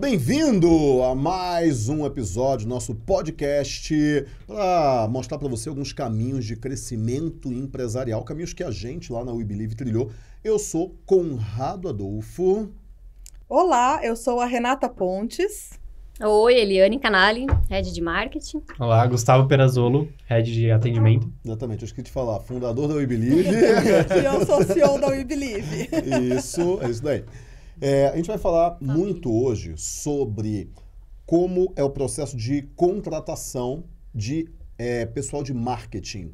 bem-vindo a mais um episódio do nosso podcast para mostrar para você alguns caminhos de crescimento empresarial, caminhos que a gente lá na We Believe trilhou. Eu sou Conrado Adolfo. Olá, eu sou a Renata Pontes. Oi, Eliane Canali, Head de Marketing. Olá, Gustavo Perazolo, Head de Atendimento. Exatamente, eu esqueci de falar, fundador da We Believe. e eu sou CEO da We Believe. Isso, é isso daí. É, a gente vai falar muito hoje sobre como é o processo de contratação de é, pessoal de marketing.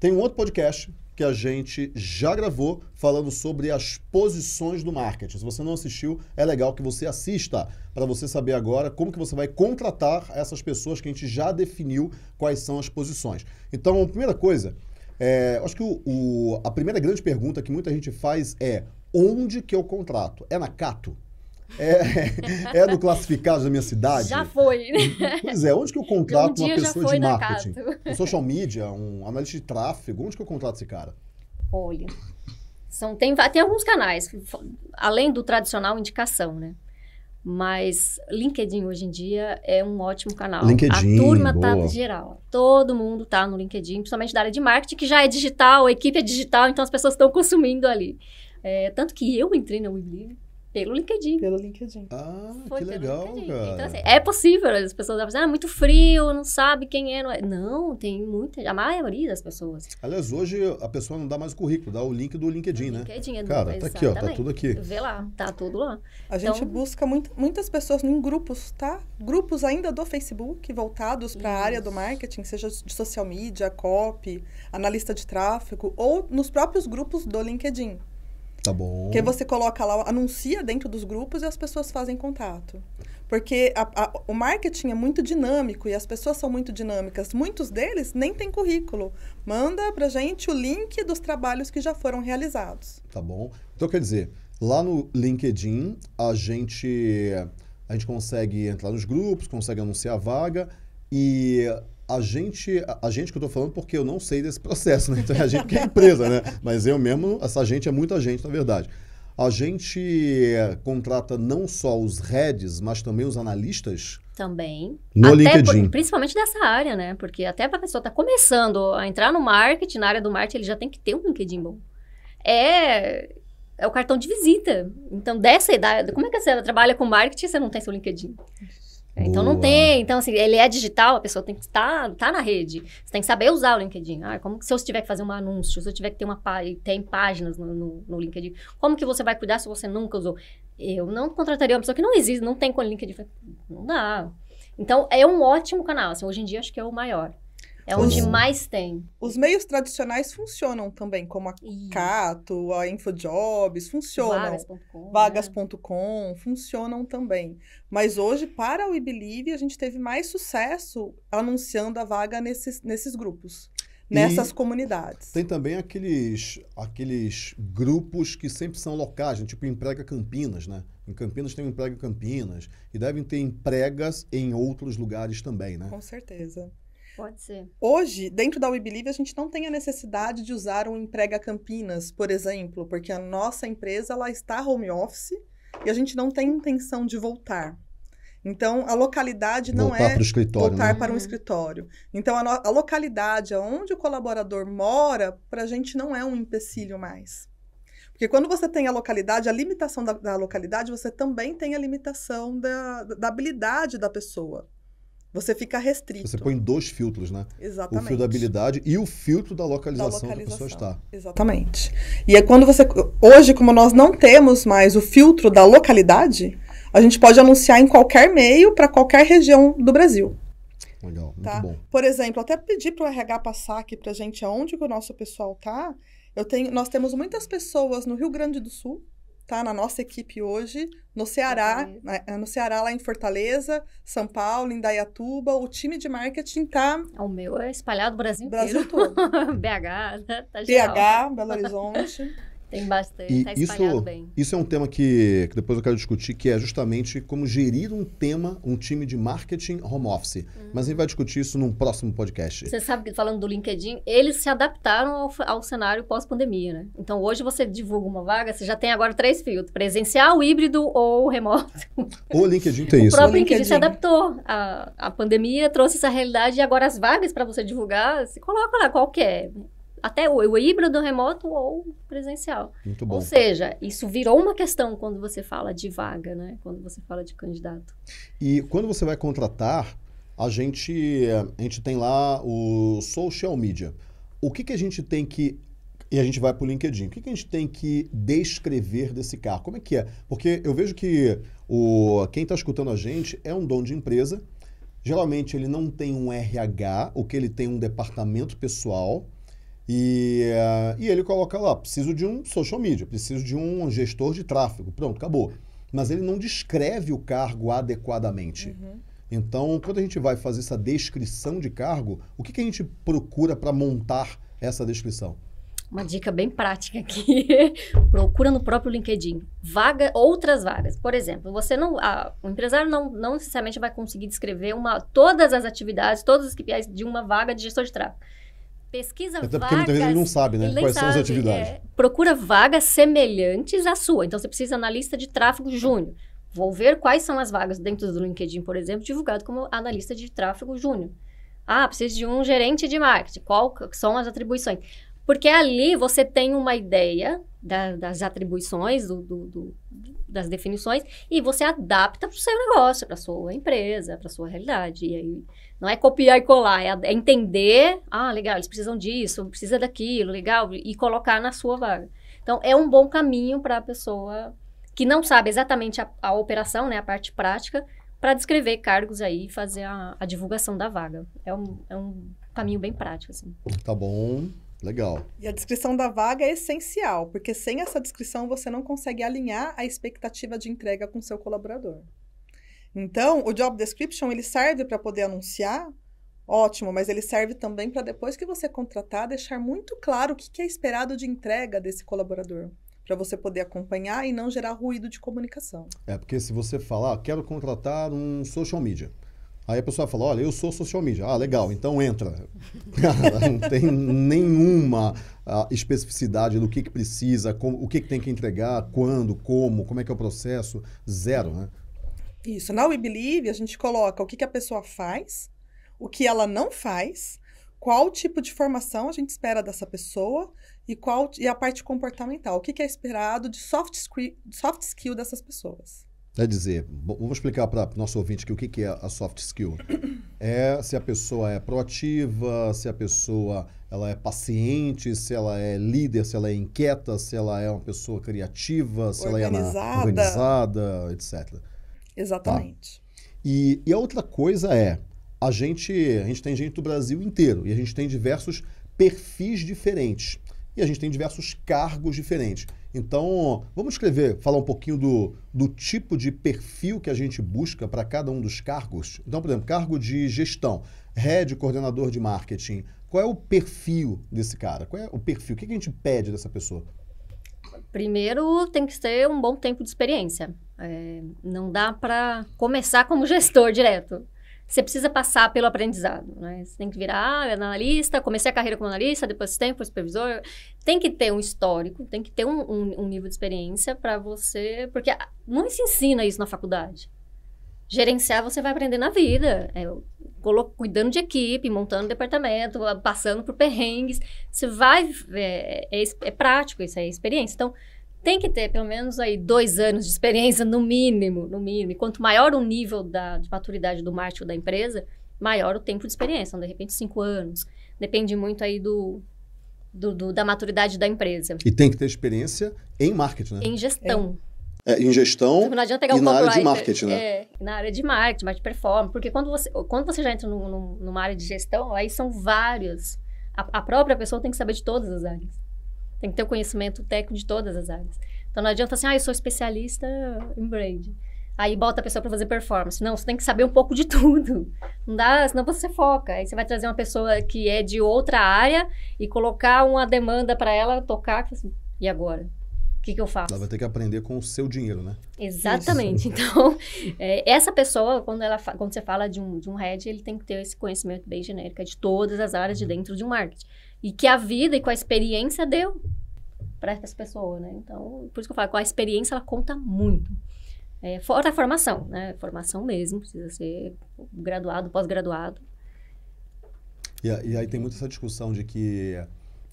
Tem um outro podcast que a gente já gravou falando sobre as posições do marketing. Se você não assistiu, é legal que você assista para você saber agora como que você vai contratar essas pessoas que a gente já definiu quais são as posições. Então, a primeira coisa, é, acho que o, o, a primeira grande pergunta que muita gente faz é onde que eu contrato? É na Cato? É, é no classificado da minha cidade? Já foi, né? Pois é, onde que eu contrato um uma pessoa de marketing? Um social media, um analista de tráfego, onde que eu contrato esse cara? Olha, são, tem, tem alguns canais, além do tradicional indicação, né? Mas LinkedIn hoje em dia é um ótimo canal. LinkedIn, a turma boa. tá geral. Todo mundo tá no LinkedIn, principalmente da área de marketing, que já é digital, a equipe é digital, então as pessoas estão consumindo ali. É, tanto que eu entrei na WeBelieve pelo LinkedIn. Pelo LinkedIn. Ah, Foi que legal, cara. Então, assim, é possível. As pessoas vão dizer, ah, muito frio, não sabe quem é. Não, é. não tem muita, a maioria das pessoas. Aliás, hoje a pessoa não dá mais o currículo, dá o link do LinkedIn, né? LinkedIn, é cara, do, tá aqui, ó, tá tudo aqui. Vê lá, tá tudo lá. A gente então, busca muito, muitas pessoas em grupos, tá? Grupos ainda do Facebook, voltados para a área do marketing, seja de social media, copy, analista de tráfego, ou nos próprios grupos do LinkedIn. Tá bom. Que você coloca lá, anuncia dentro dos grupos e as pessoas fazem contato. Porque a, a, o marketing é muito dinâmico e as pessoas são muito dinâmicas. Muitos deles nem têm currículo. Manda pra gente o link dos trabalhos que já foram realizados. Tá bom. Então, quer dizer, lá no LinkedIn, a gente, a gente consegue entrar nos grupos, consegue anunciar a vaga e a gente, a gente que eu estou falando porque eu não sei desse processo, né? Então é a gente que é empresa, né? Mas eu mesmo, essa gente é muita gente, na verdade. A gente contrata não só os heads, mas também os analistas. Também. No até LinkedIn. Por, principalmente dessa área, né? Porque até para a pessoa estar tá começando a entrar no marketing, na área do marketing, ele já tem que ter um LinkedIn bom. É, é o cartão de visita. Então, dessa idade, como é que você trabalha com marketing e você não tem seu LinkedIn? Então Boa. não tem. Então, assim, ele é digital, a pessoa tem que estar tá na rede. Você tem que saber usar o LinkedIn. Ah, como se eu tiver que fazer um anúncio, se eu tiver que ter uma tem páginas no, no, no, LinkedIn, como que você vai cuidar se você nunca usou? Eu não contrataria uma pessoa que não existe, não tem com o LinkedIn. Não dá. Então, é um ótimo canal. Assim, hoje em dia, acho que é o maior. É onde mais tem. Os meios tradicionais funcionam também, como a Isso. Cato, a InfoJobs, funcionam. Vagas.com. Vagas.com, né? funcionam também. Mas hoje, para o WeBelieve, a gente teve mais sucesso anunciando a vaga nesses, nesses grupos. Nessas e comunidades. Tem também aqueles, aqueles grupos que sempre são locais, né? tipo Emprega Campinas, né? Em Campinas tem o Emprega Campinas. E devem ter empregas em outros lugares também, né? Com certeza. Pode ser. Hoje, dentro da WeBelieve, a gente não tem a necessidade de usar um Emprega Campinas, por exemplo, porque a nossa empresa ela está home office e a gente não tem intenção de voltar. Então, a localidade não voltar é para o escritório, voltar né? para um uhum. escritório. Então, a, a localidade onde o colaborador mora, para a gente não é um empecilho mais. Porque quando você tem a localidade, a limitação da, da localidade, você também tem a limitação da, da habilidade da pessoa. Você fica restrito. Você põe dois filtros, né? Exatamente. O filtro da habilidade e o filtro da localização, da localização. que a pessoa está. Exatamente. E é quando você. Hoje, como nós não temos mais o filtro da localidade, a gente pode anunciar em qualquer meio para qualquer região do Brasil. Legal, muito tá? bom. Por exemplo, até pedir para o RH passar aqui para a gente aonde que o nosso pessoal tá. Eu tenho, nós temos muitas pessoas no Rio Grande do Sul tá na nossa equipe hoje, no Ceará, né, é, no Ceará lá em Fortaleza, São Paulo, em Dayatuba, o time de marketing tá o meu é espalhado no Brasil, Brasil inteiro. todo. BH, tá geral. BH, Belo Horizonte. Tem bastante, E tá espalhado isso, bem. isso é um tema que, que depois eu quero discutir, que é justamente como gerir um tema, um time de marketing home office. Mas a gente vai discutir isso num próximo podcast. Você sabe que falando do LinkedIn, eles se adaptaram ao, ao cenário pós-pandemia, né? Então hoje você divulga uma vaga, você já tem agora três filtros: presencial, híbrido ou remoto. O LinkedIn tem o isso. próprio O LinkedIn se LinkedIn. adaptou. A, a pandemia trouxe essa realidade e agora as vagas para você divulgar, você coloca lá qual que é. Até o, o híbrido, remoto ou presencial. Muito bom. Ou seja, isso virou uma questão quando você fala de vaga, né? Quando você fala de candidato. E quando você vai contratar, a gente, a gente tem lá o social media. O que, que a gente tem que. E a gente vai para o LinkedIn. O que, que a gente tem que descrever desse carro? Como é que é? Porque eu vejo que o, quem está escutando a gente é um dono de empresa. Geralmente ele não tem um RH, o que ele tem um departamento pessoal. E, eh, e ele coloca lá, preciso de um social media, preciso de um gestor de tráfego. Pronto, acabou. Mas ele não descreve o cargo adequadamente. Então, quando a gente vai fazer essa descrição de cargo, o que, que a gente procura para montar essa descrição? Uma dica bem prática aqui. Procura no próprio LinkedIn. Vaga, outras vagas. Por exemplo, você não. a- o empresário não, não necessariamente vai conseguir descrever uma, todas as atividades, todos os KPIs de uma vaga de gestor de tráfego. Pesquisa Até porque vagas. muitas vezes ele não sabe, né? Quais são as sabe, atividades. é. procura vagas semelhantes à sua. Então, você precisa analista de tráfego júnior. Vou ver quais são as vagas dentro do LinkedIn, por exemplo, divulgado como analista de tráfego júnior. Ah, preciso de um gerente de marketing. Qual são as atribuições? Porque ali você tem uma ideia da- das atribuições, do- do- do- das definições, e você adapta para o seu negócio, para a sua empresa, para a sua realidade. E aí, não é copiar e colar, é, a- é entender, ah, legal, eles precisam disso, precisa daquilo, legal, e colocar na sua vaga. Então, é um bom caminho para a pessoa que não sabe exatamente a, a operação, né, a parte prática, para descrever cargos aí e fazer a, a divulgação da vaga. É um, é um caminho bem prático, assim. Tá bom, legal. E a descrição da vaga é essencial, porque sem essa descrição você não consegue alinhar a expectativa de entrega com o seu colaborador. Então, o job description ele serve para poder anunciar, ótimo, mas ele serve também para depois que você contratar deixar muito claro o que que é esperado de entrega desse colaborador, para você poder acompanhar e não gerar ruído de comunicação. É porque se você falar, ah, quero contratar um social media. Aí a pessoa fala, olha, eu sou social media. Ah, legal, então entra. Não tem nenhuma ah, especificidade do que, que precisa, como, o que, que tem que entregar, quando, como, como é que é o processo. Zero, né? Isso. Na We Believe, a gente coloca o que, que a pessoa faz, o que ela não faz, qual tipo de formação a gente espera dessa pessoa e qual e a parte comportamental. O que, que é esperado de soft, scri- soft skill dessas pessoas. Quer dizer, vamos explicar para o nosso ouvinte que o que, que é a soft skill. É se a pessoa é proativa, se a pessoa ela é paciente, se ela é líder, se ela é inquieta, se ela é uma pessoa criativa, se ela é Organizada. organizada, etc. Exatamente. E, e a outra coisa é, a gente, a gente tem gente do Brasil inteiro e a gente tem diversos perfis diferentes. E a gente tem diversos cargos diferentes. Então, vamos escrever, falar um pouquinho do, do tipo de perfil que a gente busca para cada um dos cargos. Então, por exemplo, cargo de gestão, head, coordenador de marketing. Qual é o perfil desse cara? Qual é o perfil? O que que a gente pede dessa pessoa? Primeiro, tem que ter um bom tempo de experiência. É, não dá para começar como gestor direto. Você precisa passar pelo aprendizado, né? Você tem que virar ah, analista, comecei a carreira como analista, depois assistente, depois supervisor. Tem que ter um histórico, tem que ter um, um- um nível de experiência para você... Porque não se ensina isso na faculdade. Gerenciar você vai aprender na vida. É, cuidando de equipe, montando departamento, passando por perrengues. Você vai... É, é, é prático, isso é experiência. Então, tem que ter pelo menos aí dois anos de experiência, no mínimo, no mínimo. E quanto maior o nível da, de maturidade do marketing ou da empresa, maior o tempo de experiência. Então, de repente, cinco anos. Depende muito aí do, do- do- da maturidade da empresa. E tem que ter experiência em marketing, né? Em gestão. É, em gestão Não adianta pegar e o na área de marketing, né? É, na área de marketing, marketing performance. Porque quando você, quando você já entra num- num- numa área de gestão, aí são vários. A, a própria pessoa tem que saber de todas as áreas. Tem que ter o conhecimento técnico de todas as áreas. Então não adianta assim, ah, eu sou especialista em brand. Aí bota a pessoa para fazer performance. Não, você tem que saber um pouco de tudo. Não dá, senão você foca. Aí você vai trazer uma pessoa que é de outra área e colocar uma demanda para ela tocar. assim, E agora? que, que eu faço? Ela vai ter que aprender com o seu dinheiro, né? Exatamente. Então, é, essa pessoa, quando, ela, quando você fala de um, de um head, ele tem que ter esse conhecimento bem genérico de todas as áreas de dentro de um marketing. E que a vida e com a experiência deu para essa pessoa, né? Então, por isso que eu falo, com a experiência ela conta muito. É, fora a formação, né? Formação mesmo, precisa ser graduado, pós-graduado. E, e aí tem muita essa discussão de que.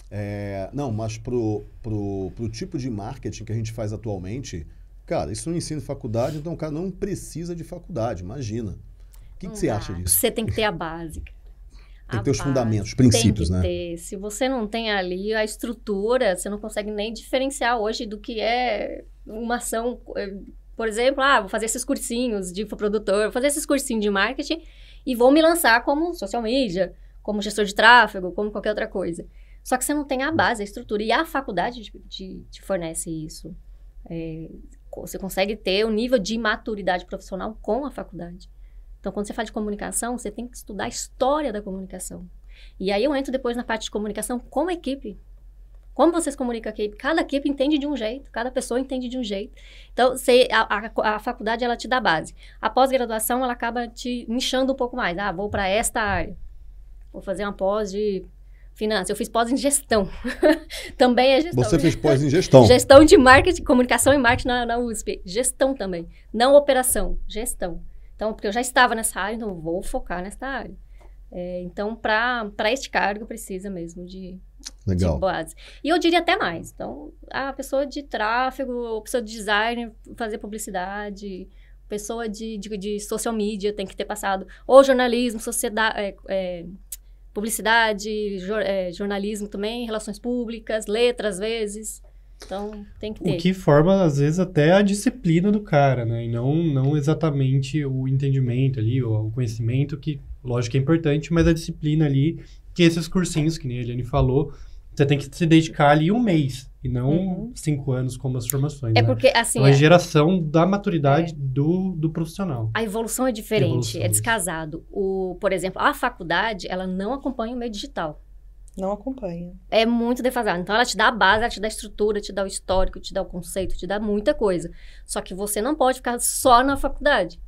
é, não, mas pro, pro, pro tipo de marketing que a gente faz atualmente, cara, isso não ensina em faculdade, então o cara não precisa de faculdade, imagina. O que, que você acha disso? Você tem que ter a básica. Tem que ter os fundamentos, os princípios, tem que né? Ter. Se você não tem ali a estrutura, você não consegue nem diferenciar hoje do que é uma ação. eh, Por exemplo, ah, vou fazer esses cursinhos de infoprodutor, vou fazer esses cursinhos de marketing e vou me lançar como social media, como gestor de tráfego, como qualquer outra coisa. Só que você não tem a base, a estrutura. E a faculdade te, te- te fornece isso. É, você consegue ter o nível de maturidade profissional com a faculdade. Então, quando você fala de comunicação, você tem que estudar a história da comunicação. E aí eu entro depois na parte de comunicação com a equipe. Como vocês comunicam a equipe? Cada equipe entende de um jeito, cada pessoa entende de um jeito. Então, você, a, a- a faculdade, ela te dá base. A pós-graduação, ela acaba te inchando um pouco mais. Ah, vou para esta área. Vou fazer uma pós de finanças. Eu fiz pós em gestão. também é gestão. Você fez pós em gestão. Gestão de marketing, comunicação e marketing na, na USP. Gestão também. Não operação, gestão. Então, porque eu já estava nessa área, então vou focar nessa área. É, então, para este cargo, precisa mesmo de, Legal. de base. E eu diria até mais. Então, a pessoa de tráfego, pessoa de design, fazer publicidade, pessoa de, de, de social media tem que ter passado, ou jornalismo, sociedade, é, é, publicidade, jor- é, jornalismo também, relações públicas, letras às vezes. Então, tem que ter. O que forma, às vezes, até a disciplina do cara, né? E não, não exatamente o entendimento ali, o, o conhecimento, que, lógico é importante, mas a disciplina ali, que esses cursinhos, que nem a Eliane falou, você tem que se dedicar ali um mês, e não Uhum. cinco anos como as formações, É né? porque, assim, Então, é a- geração da maturidade do, do profissional. a evolução é diferente, Evolução, é isso. descasado. O, por exemplo, a faculdade, ela não acompanha o meio digital. Não acompanha. É muito defasado. Então, ela te dá a base, ela te dá a estrutura, te dá o histórico, te dá o conceito, te dá muita coisa. Só que você não pode ficar só na faculdade.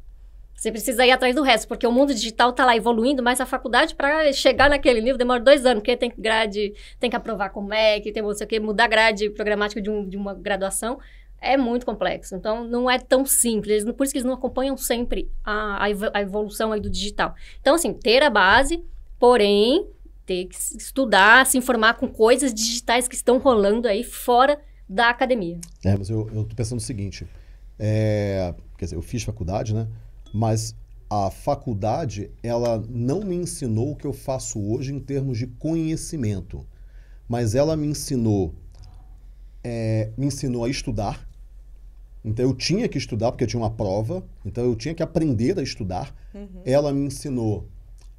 Você precisa ir atrás do resto, porque o mundo digital está lá evoluindo, mas a faculdade, para chegar naquele nível, demora dois anos, porque tem que grade, tem que aprovar com o MEC, tem o que, mudar a grade programática de, um- de uma graduação. É muito complexo. Então, não é tão simples. Por isso que eles não acompanham sempre a, a evolução aí do digital. Então, assim, ter a base, porém, ter que estudar, se informar com coisas digitais que estão rolando aí fora da academia. É, mas eu, eu tô pensando o seguinte. é, quer dizer, eu fiz faculdade, né? Mas a faculdade, ela não me ensinou o que eu faço hoje em termos de conhecimento. Mas ela me ensinou, é, me ensinou a estudar. Então eu tinha que estudar porque eu tinha uma prova. Então eu tinha que aprender a estudar. Ela me ensinou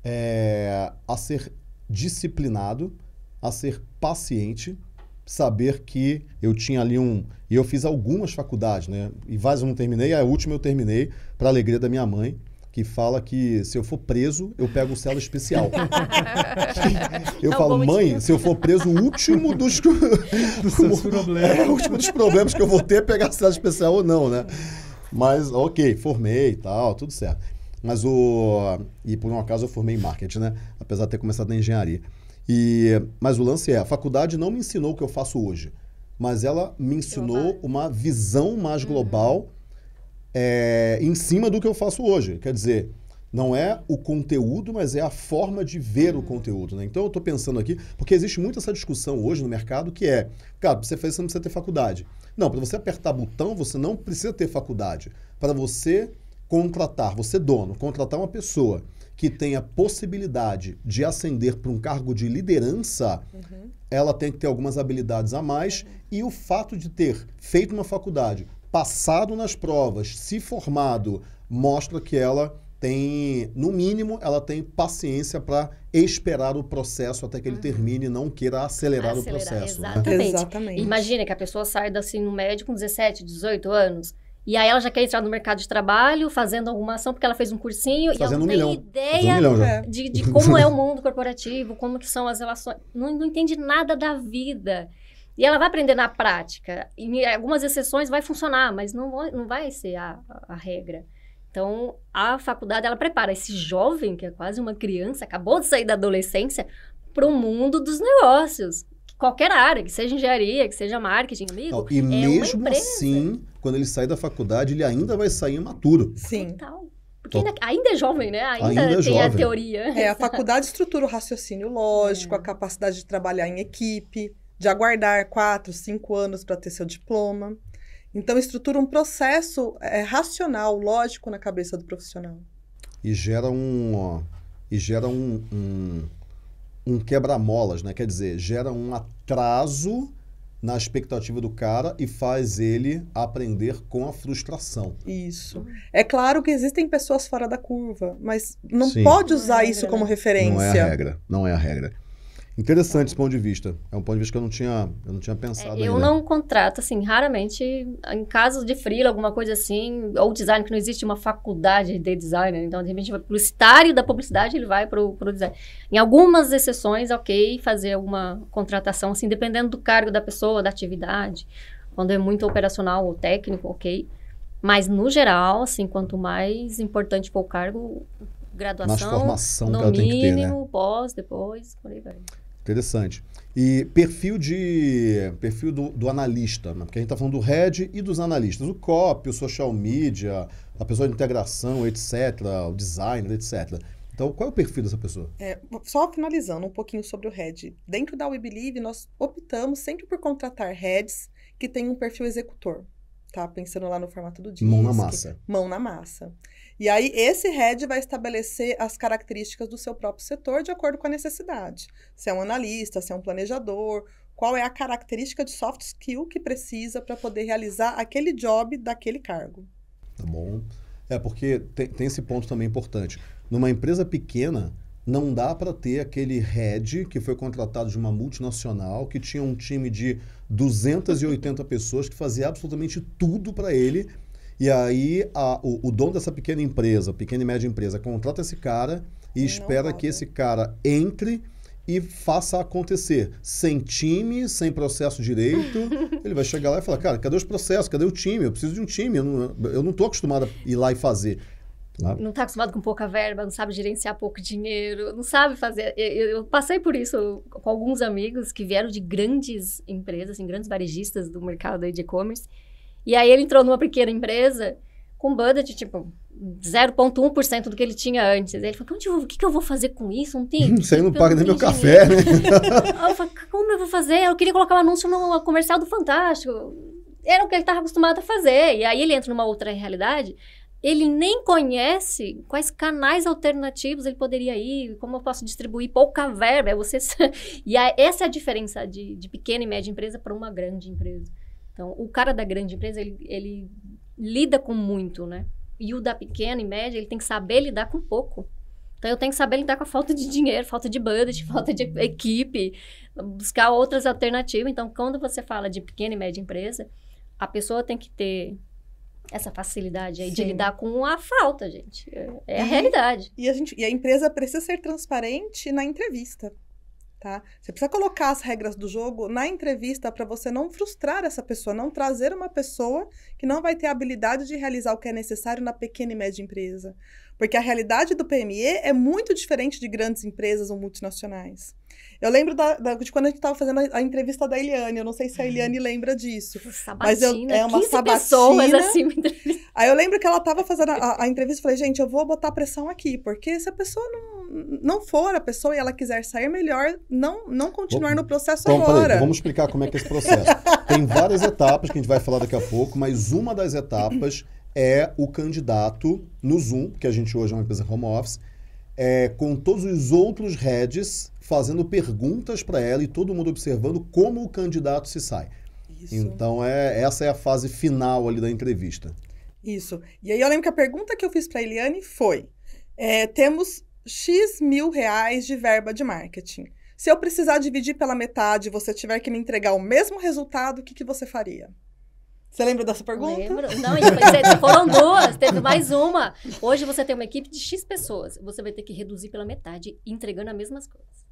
é, a ser disciplinado, a ser paciente, saber que eu tinha ali um. E eu fiz algumas faculdades, né? E várias eu não terminei, a última eu terminei, para alegria da minha mãe, que fala que se eu for preso, eu pego o cela especial. eu É um falo, mãe, motivo." se eu for preso, o último dos. Dos problemas. É, o último dos problemas que eu vou ter é pegar a cela especial ou não, né? Mas, ok, formei e tal, tudo certo. Mas o. E por um acaso eu formei em marketing, né? Apesar de ter começado na engenharia. E, mas o lance é: a faculdade não me ensinou o que eu faço hoje, mas ela me ensinou uma visão mais global é, em cima do que eu faço hoje. Quer dizer, não é o conteúdo, mas é a forma de ver o conteúdo. Né? Então eu estou pensando aqui, porque existe muito essa discussão hoje no mercado que é, cara, pra você faz isso, você não precisa ter faculdade. Não, para você apertar botão, você não precisa ter faculdade. Para você contratar, você dono, contratar uma pessoa que tenha possibilidade de ascender para um cargo de liderança, ela tem que ter algumas habilidades a mais e o fato de ter feito uma faculdade, passado nas provas, se formado, mostra que ela tem, no mínimo, ela tem paciência para esperar o processo até que ele termine e não queira acelerar, o Acelerar, processo. né? exatamente. Exatamente. Imagina que a pessoa sai do ensino médio com 17, 18 anos. E aí ela já quer entrar no mercado de trabalho, fazendo alguma ação, porque ela fez um cursinho e Fazendo ela um não tem milhão. Um ideia milhão já. É. de, de como é o mundo corporativo, como que são as relações. Não, não entende nada da vida. E ela vai aprender na prática. Em algumas exceções vai funcionar, mas não, vai- não vai ser a, a- a regra. Então, a faculdade, ela prepara esse jovem, que é quase uma criança, acabou de sair da adolescência, para o mundo dos negócios. Qualquer área, que seja engenharia, que seja marketing, amigo. Não, e é mesmo assim, quando ele sair da faculdade, ele ainda vai sair imaturo. Sim. Total. Porque ainda, ainda é jovem, né? Ainda, Ainda é tem a jovem. teoria. É, a faculdade estrutura o raciocínio lógico, É. a capacidade de trabalhar em equipe, de aguardar quatro, cinco anos para ter seu diploma. Então, estrutura um processo é, racional, lógico na cabeça do profissional. E gera um. ó, e gera um, um, um quebra-molas, né? Quer dizer, gera um atraso na expectativa do cara e faz ele aprender com a frustração. Isso. É claro que existem pessoas fora da curva, mas não Sim. pode Não é usar regra, isso como né? referência. Não é a regra. Não é a regra. Interessante esse ponto de vista. É um ponto de vista que eu não tinha, eu não tinha É, pensado eu ainda. não contrato, assim, raramente, em casos de freela, alguma coisa assim, ou design, que não existe uma faculdade de design, então, de repente, o publicitário da publicidade, ele vai pro, pro design. Em algumas exceções, ok, fazer alguma contratação, assim, dependendo do cargo da pessoa, da atividade, quando é muito operacional ou técnico, ok. Mas, no geral, assim, quanto mais importante for o cargo, Mais graduação, formação no que ter, né? mínimo, pós, depois, por aí vai. Interessante. E perfil de perfil do, do analista, né? porque a gente está falando do head e dos analistas, o copy, o social media, a pessoa de integração, etc., o designer, etc. Então, qual é o perfil dessa pessoa? É, só finalizando um pouquinho sobre o head. Dentro da We Believe, nós optamos sempre por contratar heads que têm um perfil executor. Tá? Pensando lá no formato do DISC. Mão na massa. Mão na massa. E aí, esse head vai estabelecer as características do seu próprio setor de acordo com a necessidade. Se é um analista, se é um planejador, qual é a característica de soft skill que precisa para poder realizar aquele job daquele cargo. Tá bom? É, porque tem, tem esse ponto também importante. Numa empresa pequena, não dá para ter aquele head que foi contratado de uma multinacional, que tinha um time de 280 pessoas que fazia absolutamente tudo para ele. E aí a- o, o dono dessa pequena empresa, pequena e média empresa, contrata esse cara e espera que esse cara entre e faça acontecer. Sem time, sem processo direito. ele vai chegar lá e falar, cara, cadê os processos? Cadê o time? Eu preciso de um time. Eu não, eu não tô acostumado a ir lá e fazer. Tá? não está acostumado com pouca verba, não sabe gerenciar pouco dinheiro, não sabe fazer. Eu, eu- passei por isso com alguns amigos que vieram de grandes empresas, assim, grandes varejistas do mercado de e-commerce. E aí ele entrou numa pequena empresa com budget tipo 0,1% do que ele tinha antes. Aí ele falou: "Onde o que, que eu vou fazer com isso? Não tem. Isso aí não paga nem meu café, né? Eu falei, como eu vou fazer? Eu queria colocar um anúncio no comercial do Fantástico. Era o que ele estava acostumado a fazer. E aí ele entra numa outra realidade. Ele nem conhece quais canais alternativos ele poderia ir, como eu posso distribuir pouca verba. É você... e essa é a diferença de, de pequena e média empresa para uma grande empresa. Então, o cara da grande empresa, ele, ele lida com muito, né? E o da pequena e média, ele tem que saber lidar com pouco. Então, eu tenho que saber lidar com a falta de dinheiro, falta de budget, falta de equipe, buscar outras alternativas. Então, quando você fala de pequena e média empresa, a pessoa tem que ter essa facilidade aí de Sim. lidar com a falta, gente. É, é a E- realidade. E a, gente, e a empresa precisa ser transparente na entrevista. Tá? Você precisa colocar as regras do jogo na entrevista para você não frustrar essa pessoa, não trazer uma pessoa que não vai ter a habilidade de realizar o que é necessário na pequena e média empresa. Porque a realidade do PME é muito diferente de grandes empresas ou multinacionais. Eu lembro da- da- de quando a gente estava fazendo a, a entrevista da Eliane, eu não sei se a Eliane lembra disso. Sabatina, Mas eu- é uma 15 sabatina. pessoas assim. Aí eu lembro que ela estava fazendo a, a entrevista e falei, gente, eu vou botar pressão aqui, porque se a pessoa não, não for a pessoa e ela quiser sair melhor, não, não continuar no processo Então, peraí, agora. vamos explicar como é que é esse processo. Tem várias etapas que a gente vai falar daqui a pouco, mas uma das etapas é o candidato no Zoom, que a gente hoje é uma empresa home office, é, com todos os outros heads fazendo perguntas para ela e todo mundo observando como o candidato se sai. Isso. Então, é, essa é a fase final ali da entrevista. Isso. E aí eu lembro que a pergunta que eu fiz para a Eliane foi: é, temos X mil reais de verba de marketing. Se eu precisar dividir pela metade e você tiver que me entregar o mesmo resultado, o que, que você faria? Você lembra dessa pergunta? Lembro. Não, depois foram duas, teve mais uma. Hoje você tem uma equipe de X pessoas. Você vai ter que reduzir pela metade, entregando as mesmas coisas.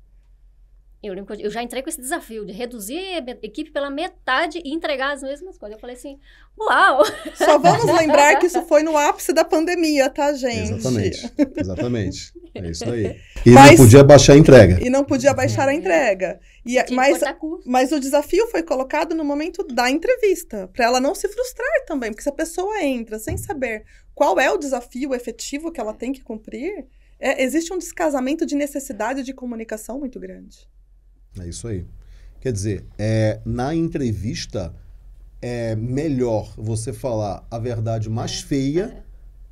Eu, lembro que eu já entrei com esse desafio de reduzir a equipe pela metade e entregar as mesmas coisas. Eu falei assim, uau! Só vamos lembrar que isso foi no ápice da pandemia, tá, gente? Exatamente. Exatamente. É isso aí. E Mas- não podia baixar a entrega. E não podia baixar a entrega. E, mas, mas o desafio foi colocado no momento da entrevista, para ela não se frustrar também, porque se a pessoa entra sem saber qual é o desafio efetivo que ela tem que cumprir, é- existe um descasamento de necessidade de comunicação muito grande. É isso aí. Quer dizer, é, na entrevista é melhor você falar a verdade mais feia,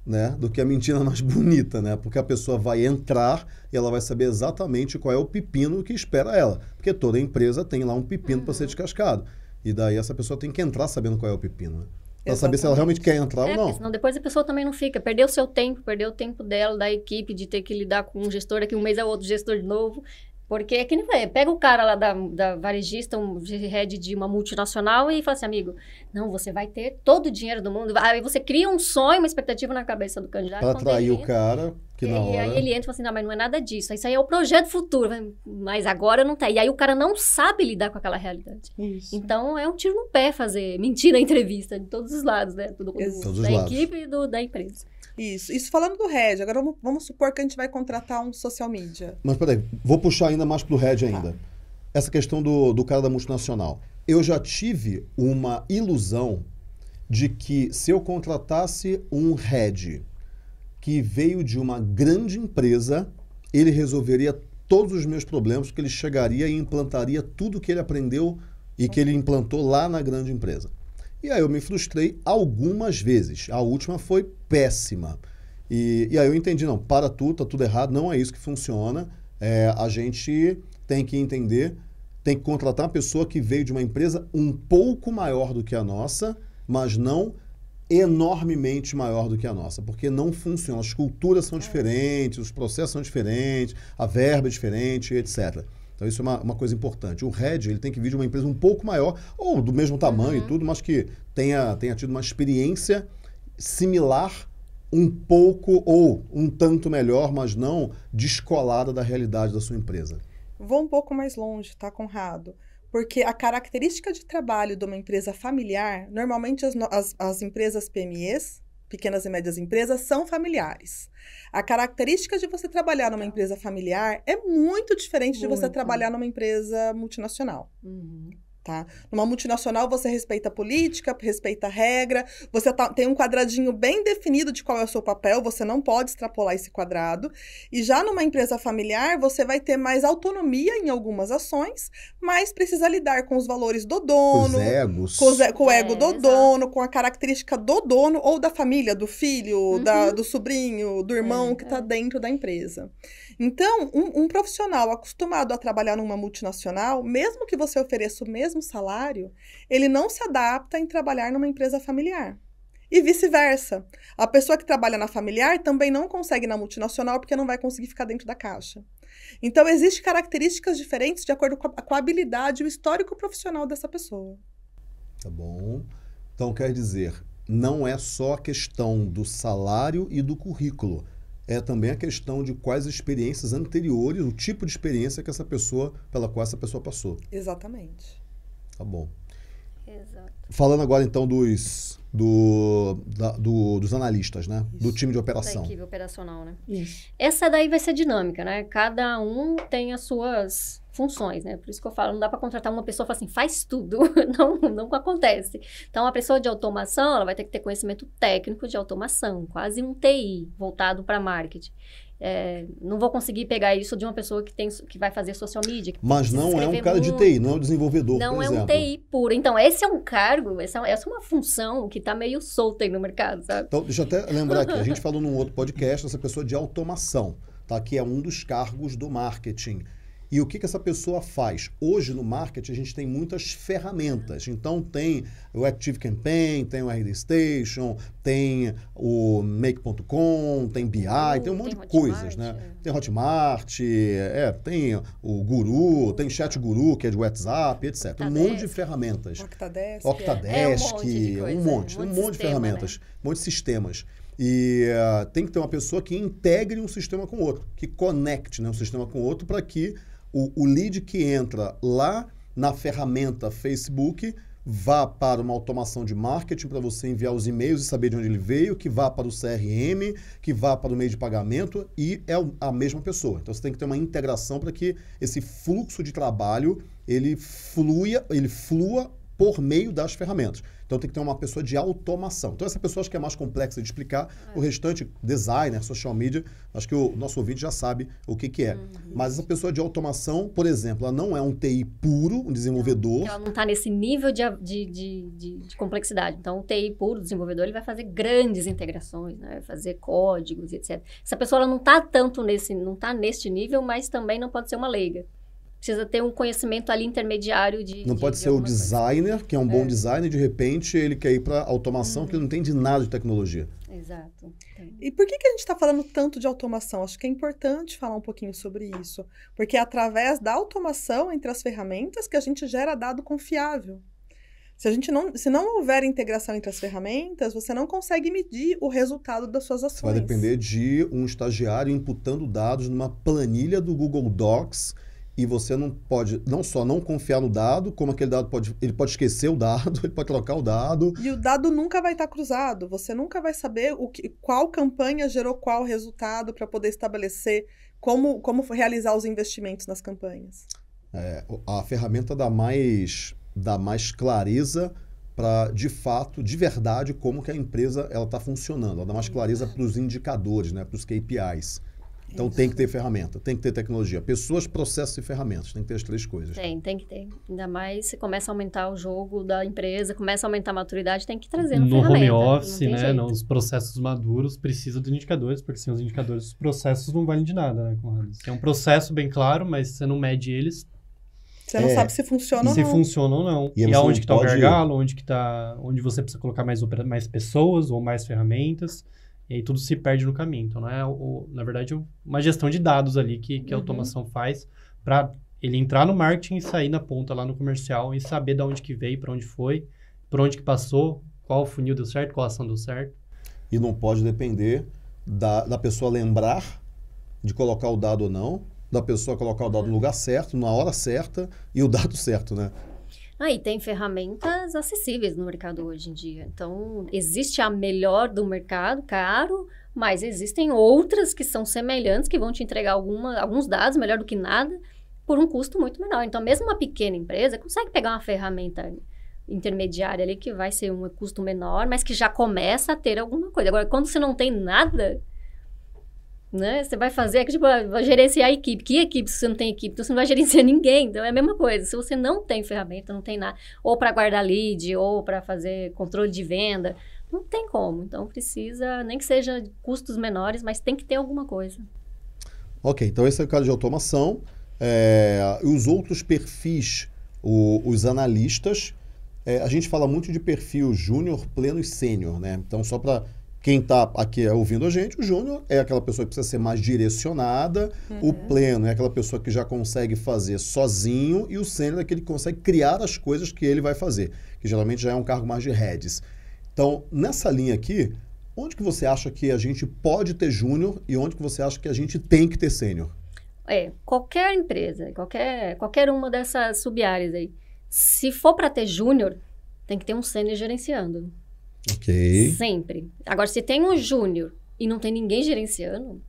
né, do que a mentira mais bonita, né? Porque a pessoa vai entrar e ela vai saber exatamente qual é o pepino que espera ela, porque toda empresa tem lá um pepino para ser descascado. E daí essa pessoa tem que entrar sabendo qual é o pepino, né? Pra saber se ela realmente quer entrar É, ou não. senão depois a pessoa também não fica. Perdeu o seu tempo, perdeu o tempo dela, da equipe, de ter que lidar com um gestor, daqui um mês é outro gestor de novo. Porque é que nem foi, pega o cara lá da, da varejista, um head de uma multinacional e fala assim, amigo, não, você vai ter todo o dinheiro do mundo. Aí você cria um sonho, uma expectativa na cabeça do candidato. Para atrair o cara, que e na aí, hora... aí ele entra e fala assim, não, mas não é nada disso. Isso aí é o projeto futuro. Mas agora não tá. E aí o cara não sabe lidar com aquela realidade. Isso. Então é um tiro no pé fazer mentir na entrevista, de todos os lados, né? Do. Todos os da lados. equipe e do, da empresa. Isso. Isso falando do Red, agora vamos, vamos supor que a gente vai contratar um social media. Mas peraí, vou puxar ainda mais pro Red ainda. Essa questão do, do cara da multinacional. Eu já tive uma ilusão de que se eu contratasse um Red que veio de uma grande empresa, ele resolveria todos os meus problemas, porque ele chegaria e implantaria tudo que ele aprendeu e que ele implantou lá na grande empresa. E aí eu me frustrei algumas vezes. A última foi péssima. E, e aí eu entendi, não, para tudo, tá tudo errado, não é isso que funciona. É, a gente tem que entender, tem que contratar uma pessoa que veio de uma empresa um pouco maior do que a nossa, mas não enormemente maior do que a nossa, porque não funciona. As culturas são diferentes, os processos são diferentes, a verba é diferente, etc. Então isso é uma, uma coisa importante. O Red ele tem que vir de uma empresa um pouco maior, ou do mesmo tamanho e tudo, mas que tenha, tenha tido uma experiência similar um pouco ou um tanto melhor, mas não descolada da realidade da sua empresa. Vou um pouco mais longe, tá, Conrado? Porque a característica de trabalho de uma empresa familiar, normalmente as, as, as empresas PMEs, pequenas e médias empresas, são familiares. A característica de você trabalhar numa empresa familiar é muito diferente de você Muito. trabalhar numa empresa multinacional. Tá? Numa multinacional, você respeita a política, respeita a regra, você tá- tem um quadradinho bem definido de qual é o seu papel, você não pode extrapolar esse quadrado. E já numa empresa familiar, você vai ter mais autonomia em algumas ações, mas precisa lidar com os valores do Os dono, egos. com, os com o É, ego do exato. dono, com a característica do dono ou da família, do filho, da- Uhum. do sobrinho, do irmão É, que está é. dentro da empresa. Então, um, um profissional acostumado a trabalhar numa multinacional, mesmo que você ofereça o mesmo salário, ele não se adapta em trabalhar numa empresa familiar. E vice-versa. A pessoa que trabalha na familiar também não consegue na multinacional porque não vai conseguir ficar dentro da caixa. Então, existem características diferentes de acordo com a, com a habilidade e o histórico profissional dessa pessoa. Tá bom. Então quer dizer, não é só a questão do salário e do currículo. É também a questão de quais experiências anteriores, o tipo de experiência que essa pessoa, pela qual essa pessoa passou. Exatamente. Tá bom. Exato. Falando agora então dos, do, da- do- dos analistas, né? Do Isso. time de Da operação. equipe operacional, né? Isso. Essa daí vai ser dinâmica, né? Cada um tem as suas funções, né? Por isso que eu falo, não dá para contratar uma pessoa e falar assim, faz tudo. Não, não acontece. Então, a pessoa de automação, ela vai ter que ter conhecimento técnico de automação, quase um TI voltado para marketing. É, não vou conseguir pegar isso de uma pessoa que, tem, que vai fazer social media. Mas não é um cara de muito. TI, não é um desenvolvedor, Não por é exemplo. um TI puro. Então, esse é um cargo, essa, essa é uma função que tá meio solta aí no mercado, sabe? Então, deixa eu até lembrar aqui, a gente falou num outro podcast essa pessoa de automação, tá? que é um dos cargos do marketing. E o que, que essa pessoa faz? Hoje no marketing a gente tem muitas ferramentas. Então tem o Active Campaign, tem o RD Station, tem o Make.com, tem BI, tem um monte Tem de coisas, né? É. Tem Hotmart, é, tem o Guru, tem Chat Guru, que é de WhatsApp, etc. Um monte de ferramentas. Octadesk. Octadesk, É, um monte de um monte, um um monte de ferramentas, um monte de sistemas. E ah, tem que ter uma pessoa que integre um sistema com o outro, que conecte né, um sistema com o outro para que o, o lead que entra lá na ferramenta Facebook vá para uma automação de marketing para você enviar os e-mails e saber de onde ele veio, que vá para o CRM, que vá para o meio de pagamento e é a mesma pessoa. Então você tem que ter uma integração para que esse fluxo de trabalho ele flua, ele flua por meio das ferramentas. Então tem que ter uma pessoa de automação. Então essa pessoa acho que é mais complexa de explicar. É. O restante, designer, social media, acho que o nosso ouvinte já sabe o que, que é. Uhum. Mas essa pessoa de automação, por exemplo, ela não é um TI puro, um desenvolvedor. Ela não está nesse nível de, de, de, de, de complexidade. Então o TI puro, desenvolvedor, ele vai fazer grandes integrações, né? vai fazer códigos, etc. Essa pessoa ela não está tanto nesse, não está neste nível, mas também não pode ser uma leiga precisa ter um conhecimento ali intermediário de. Não de, pode de ser o designer, coisa. que é um bom é. designer, e de repente ele quer ir para automação, uhum. que ele não entende nada de tecnologia. Exato. E por que, que a gente está falando tanto de automação? Acho que é importante falar um pouquinho sobre isso. Porque é através da automação entre as ferramentas que a gente gera dado confiável. Se, a gente não, se não houver integração entre as ferramentas, você não consegue medir o resultado das suas ações. Vai depender de um estagiário imputando dados numa planilha do Google Docs e você não pode não só não confiar no dado, como aquele dado pode ele pode esquecer o dado, ele pode trocar o dado. E o dado nunca vai estar cruzado. Você nunca vai saber o que, qual campanha gerou qual resultado para poder estabelecer como, como realizar os investimentos nas campanhas. É, a ferramenta dá mais dá mais clareza para de fato, de verdade, como que a empresa ela está funcionando. Ela dá mais clareza para os indicadores, né, para os KPIs. Então Isso. tem que ter ferramenta, tem que ter tecnologia. Pessoas, processos e ferramentas. Tem que ter as três coisas. Tem, tem que ter. Ainda mais se começa a aumentar o jogo da empresa, começa a aumentar a maturidade, tem que trazer no ferramenta. home office, né? Nos processos maduros, precisa de indicadores, porque sem os indicadores, os processos não valem de nada, né, Conrado? Tem um processo bem claro, mas você não mede eles. Você não é, sabe se funciona ou não. Se funciona ou não. E, e aonde que está pode... o gargalo, onde que tá, onde você precisa colocar mais, mais pessoas ou mais ferramentas. E aí tudo se perde no caminho. Então, não é, o, na verdade, uma gestão de dados ali que, que a uhum. automação faz para ele entrar no marketing e sair na ponta lá no comercial e saber de onde que veio, para onde foi, por onde que passou, qual funil deu certo, qual ação deu certo. E não pode depender da, da pessoa lembrar de colocar o dado ou não, da pessoa colocar o dado no lugar certo, na hora certa e o dado certo, né? Ah, e tem ferramentas acessíveis no mercado hoje em dia. Então, existe a melhor do mercado, caro, mas existem outras que são semelhantes, que vão te entregar alguma, alguns dados melhor do que nada, por um custo muito menor. Então, mesmo uma pequena empresa consegue pegar uma ferramenta intermediária ali que vai ser um custo menor, mas que já começa a ter alguma coisa. Agora, quando você não tem nada, né? Você vai fazer, tipo, vai gerenciar a equipe. Que equipe se você não tem equipe? Então você não vai gerenciar ninguém. Então é a mesma coisa. Se você não tem ferramenta, não tem nada, ou para guardar lead, ou para fazer controle de venda, não tem como. Então precisa, nem que seja custos menores, mas tem que ter alguma coisa. Ok, então esse é o caso de automação. É, os outros perfis, o, os analistas, é, a gente fala muito de perfil júnior, pleno e sênior, né? Então, só para quem está aqui ouvindo a gente, o júnior é aquela pessoa que precisa ser mais direcionada, uhum. o pleno é aquela pessoa que já consegue fazer sozinho e o sênior é aquele que consegue criar as coisas que ele vai fazer, que geralmente já é um cargo mais de heads. Então, nessa linha aqui, onde que você acha que a gente pode ter júnior e onde que você acha que a gente tem que ter sênior? É, qualquer empresa, qualquer, qualquer uma dessas sub-áreas aí, se for para ter júnior, tem que ter um sênior gerenciando. Ok. Sempre. Agora, se tem um júnior e não tem ninguém gerenciando,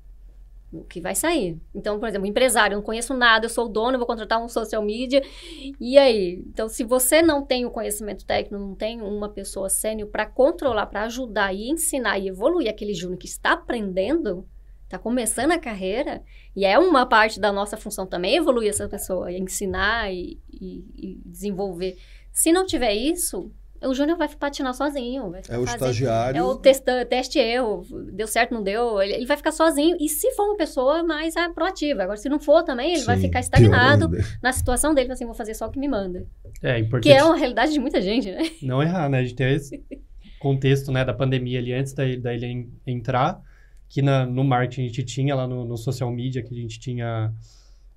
o que vai sair? Então, por exemplo, empresário, eu não conheço nada, eu sou o dono, eu vou contratar um social media. E aí? Então, se você não tem o conhecimento técnico, não tem uma pessoa sênior para controlar, para ajudar e ensinar e evoluir aquele júnior que está aprendendo, está começando a carreira, e é uma parte da nossa função também evoluir essa pessoa, ensinar e, e, e desenvolver. Se não tiver isso, o Júnior vai patinar sozinho. Vai é o fazer, estagiário. É o teste, teste erro. Deu certo, não deu. Ele, ele, vai ficar sozinho. E se for uma pessoa mais é, proativa. Agora, se não for também, ele Sim, vai ficar estagnado na situação dele. Assim, vou fazer só o que me manda. É importante. Que é uma realidade de muita gente, né? Não errar, né? A gente tem esse contexto né, da pandemia ali antes da, da ele entrar. Que na, no marketing a gente tinha lá no, no social media, que a gente tinha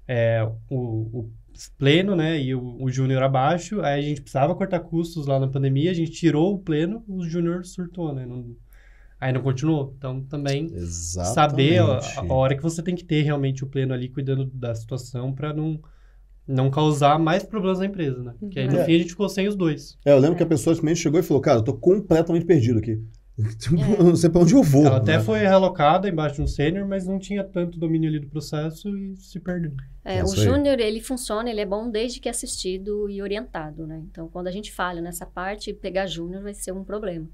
é, o, o pleno, né, e o, o júnior abaixo, aí a gente precisava cortar custos lá na pandemia, a gente tirou o pleno, o júnior surtou, né, não, aí não continuou. Então, também Exatamente. saber a, a, hora que você tem que ter realmente o pleno ali cuidando da situação para não não causar mais problemas na empresa, né? Que aí no É. fim a gente ficou sem os dois. É, eu lembro É. que a pessoa simplesmente chegou e falou, cara, eu tô completamente perdido aqui. Tipo, É. não sei pra onde eu vou. Ela até né? foi realocada embaixo de um sênior, mas não tinha tanto domínio ali do processo e se perdeu. É, É o júnior, ele funciona, ele é bom desde que é assistido e orientado, né? Então, quando a gente falha nessa parte, pegar júnior vai ser um problema.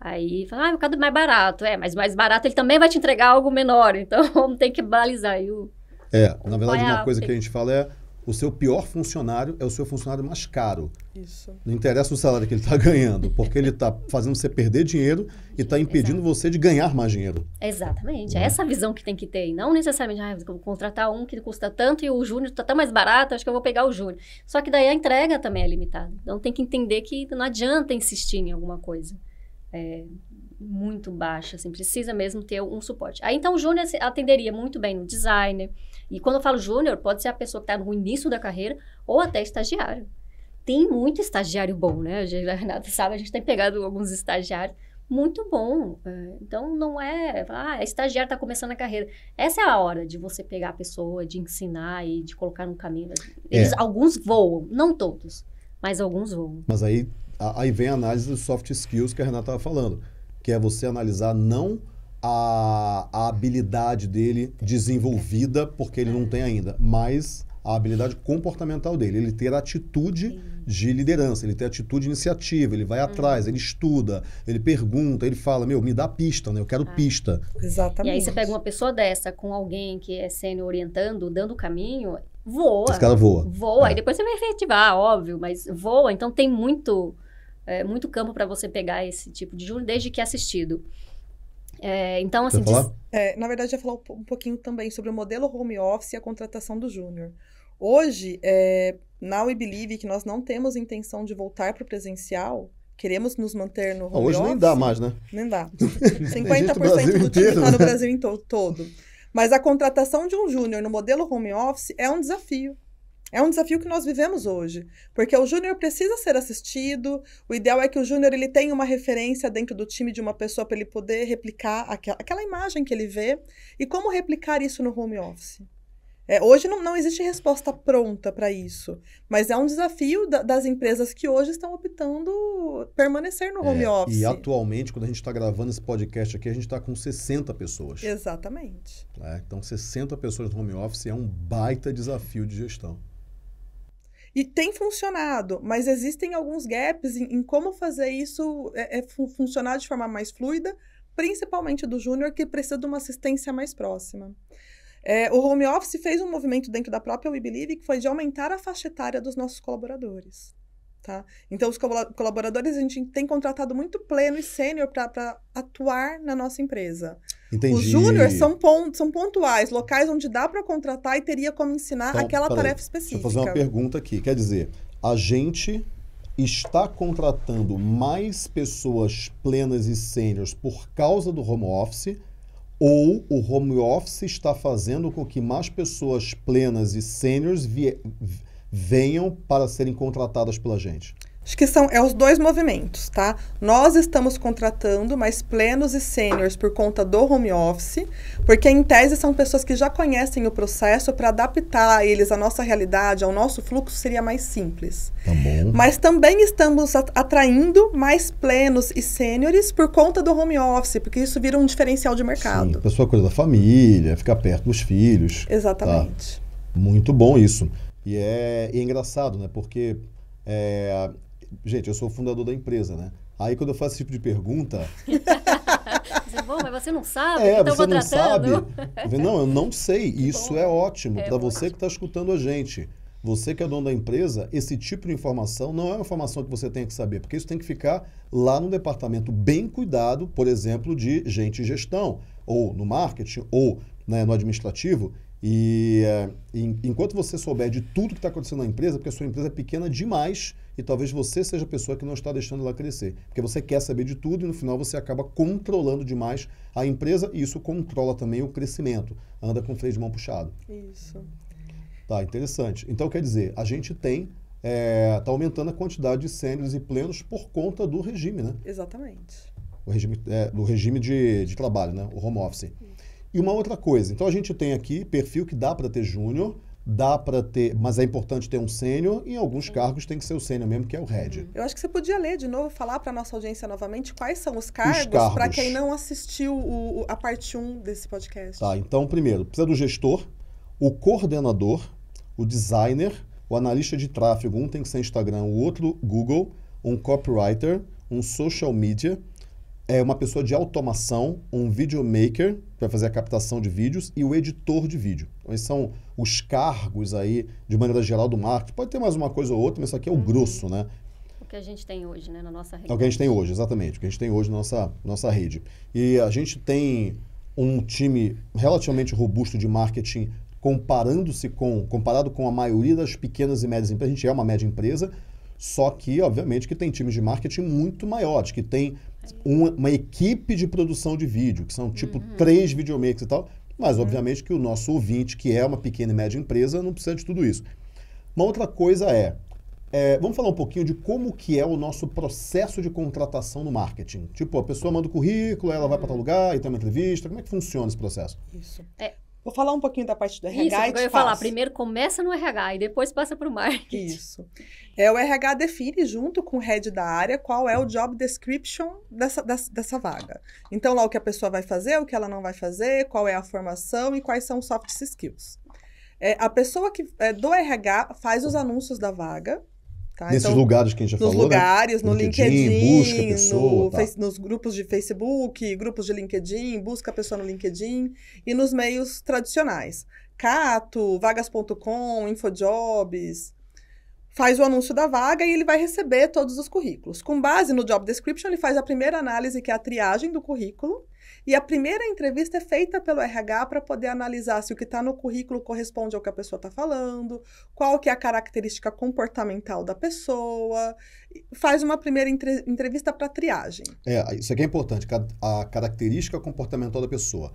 Aí, fala, ah, o mercado mais barato. É, mas mais barato ele também vai te entregar algo menor. Então, tem que balizar aí o... É, na verdade, é uma coisa que a gente fala é o seu pior funcionário é o seu funcionário mais caro. Isso. Não interessa o salário que ele está ganhando, porque ele está fazendo você perder dinheiro e está impedindo Exato. você de ganhar mais dinheiro. Exatamente. Uhum. É essa visão que tem que ter. E não necessariamente, ah, vou contratar um que custa tanto e o júnior está tão mais barato, acho que eu vou pegar o júnior. Só que daí a entrega também é limitada. Então, tem que entender que não adianta insistir em alguma coisa. É, muito baixa, assim, precisa mesmo ter um suporte. Aí, então, o júnior atenderia muito bem no designer. E quando eu falo júnior, pode ser a pessoa que está no início da carreira ou até estagiário. Tem muito estagiário bom, né? A gente- a Renata sabe, a gente tem pegado alguns estagiários muito bom. É, Então, não é, ah, estagiário está começando a carreira. Essa é a hora de você pegar a pessoa, de ensinar e de colocar no caminho. Eles, É. Alguns voam, não todos, mas alguns voam. Mas aí, aí vem a análise dos soft skills que a Renata estava falando, que é você analisar não a, a habilidade dele desenvolvida, porque ele não tem ainda, mas a habilidade comportamental dele, ele ter atitude de liderança, ele ter atitude de iniciativa, ele vai atrás, ele estuda, ele pergunta, ele fala, meu, me dá pista, né? Eu quero pista. Exatamente. E aí você pega uma pessoa dessa com alguém que é sênior orientando, dando o caminho, voa. Esse cara voa. Voa, É. e depois você vai efetivar, óbvio, mas voa. Então tem muito, é, muito campo para você pegar esse tipo de júnior, desde que é assistido. É, então, assim, diz- É, na verdade, eu ia falar um po- pouquinho também sobre o modelo home office e a contratação do júnior. Hoje, é, na We Believe, que nós não temos intenção de voltar para o presencial, queremos nos manter no home Ah, hoje office. nem dá mais, né? Nem dá. Tem gente no 50% Brasil do time está no né? Brasil em to- todo. Mas a contratação de um júnior no modelo home office é um desafio. É um desafio que nós vivemos hoje, porque o júnior precisa ser assistido. O ideal é que o júnior ele tenha uma referência dentro do time de uma pessoa para ele poder replicar aquela, aquela imagem que ele vê e como replicar isso no home office. É, hoje não, não existe resposta pronta para isso, mas é um desafio da- das empresas que hoje estão optando permanecer no home É, office. E atualmente, quando a gente está gravando esse podcast aqui, a gente está com 60 pessoas. Exatamente. né? Então, 60 pessoas no home office é um baita desafio de gestão. E tem funcionado, mas existem alguns gaps em, em como fazer isso é, é, fun- funcionar de forma mais fluida, principalmente do júnior, que precisa de uma assistência mais próxima. É, o home office fez um movimento dentro da própria We Believe que foi de aumentar a faixa etária dos nossos colaboradores. Tá? Então, os colab- colaboradores, a gente tem contratado muito pleno e sênior para atuar na nossa empresa. Entendi. Os júniores são, pon- são pontuais, locais onde dá para contratar e teria como ensinar Então, aquela tarefa Deixa específica. eu fazer uma pergunta aqui. Quer dizer, a gente está contratando mais pessoas plenas e sêniores por causa do home office ou o home office está fazendo com que mais pessoas plenas e sêniores venham para serem contratadas pela gente? Acho que são é os dois movimentos, tá? Nós estamos contratando mais plenos e sêniores por conta do home office, porque em tese são pessoas que já conhecem o processo para adaptar eles à nossa realidade, ao nosso fluxo seria mais simples. Tá bom. Mas também estamos at- atraindo mais plenos e sêniores por conta do home office, porque isso vira um diferencial de Sim, mercado. a pessoa cuida da família, ficar perto dos filhos. Exatamente. Muito bom isso. E é, e é engraçado, né? Porque, é, gente, eu sou fundador da empresa, né? Aí quando eu faço esse tipo de pergunta, Você, "Bom, mas você não sabe, é, você não sabe. Não, eu não sei. Isso bom. é ótimo É para você que está escutando a gente. Você que é dono da empresa, esse tipo de informação não é uma informação que você tem que saber, porque isso tem que ficar lá no departamento bem cuidado, por exemplo, de gente em gestão, ou no marketing, ou né, no administrativo. E é, enquanto você souber de tudo que está acontecendo na empresa, porque a sua empresa é pequena demais e talvez você seja a pessoa que não está deixando ela crescer. Porque você quer saber de tudo e no final você acaba controlando demais a empresa e isso controla também o crescimento. Anda com o freio de mão puxado. Isso. Tá, interessante. Então, quer dizer, a gente tem, está aumentando a quantidade de sêniores e plenos por conta do regime, né? Exatamente. O regime, é, do regime de, de trabalho, né? O home office. E uma outra coisa, então a gente tem aqui perfil que dá para ter júnior, dá para ter, mas é importante ter um sênior e em alguns cargos tem que ser o sênior mesmo, que é o head. Eu acho que você podia ler de novo, falar para nossa audiência novamente quais são os cargos, cargos. para quem não assistiu o- o- a parte 1 desse podcast. Tá, então primeiro, precisa do gestor, o coordenador, o designer, o analista de tráfego, um tem que ser Instagram, o outro Google, um copywriter, um social media, é uma pessoa de automação, um videomaker, que vai fazer a captação de vídeos, e o editor de vídeo. Então, esses são os cargos aí, de maneira geral, do marketing. Pode ter mais uma coisa ou outra, mas isso aqui é o grosso, né? O que a gente tem hoje, né, na nossa rede. É o que a gente tem hoje, exatamente. O que a gente tem hoje na nossa, nossa rede. E a gente tem um time relativamente robusto de marketing comparando-se com, comparado com a maioria das pequenas e médias empresas. A gente é uma média empresa, só que, obviamente, que tem times de marketing muito maiores, que tem uma, uma equipe de produção de vídeo, que são tipo três videomakers e tal. Mas, obviamente, que o nosso ouvinte, que é uma pequena e média empresa, não precisa de tudo isso. Uma outra coisa é, é, vamos falar um pouquinho de como que é o nosso processo de contratação no marketing. Tipo, a pessoa manda o currículo, ela vai para tal lugar e tem uma entrevista. Como é que funciona esse processo? Isso. É. Vou falar um pouquinho da parte do RH Isso, e eu ia falar. Primeiro começa no RH e depois passa para o marketing. Isso. É, o RH define, junto com o head da área, qual é o job description dessa, dessa, dessa vaga. Então, lá o que a pessoa vai fazer, o que ela não vai fazer, qual é a formação e quais são os soft skills. É, a pessoa que é, do RH faz os anúncios da vaga. Tá? Nesses Então, lugares que a gente já nos falou, né? lugares, no LinkedIn, LinkedIn, busca pessoa, no tá. face- nos grupos de Facebook, grupos de LinkedIn, busca a pessoa no LinkedIn e nos meios tradicionais. Cato, vagas.com, Infojobs. Faz o anúncio da vaga e ele vai receber todos os currículos. Com base no job description, ele faz a primeira análise, que é a triagem do currículo. E a primeira entrevista é feita pelo RH para poder analisar se o que está no currículo corresponde ao que a pessoa está falando, qual que é a característica comportamental da pessoa. Faz uma primeira entre- entrevista para triagem. É, isso aqui é importante, a característica comportamental da pessoa.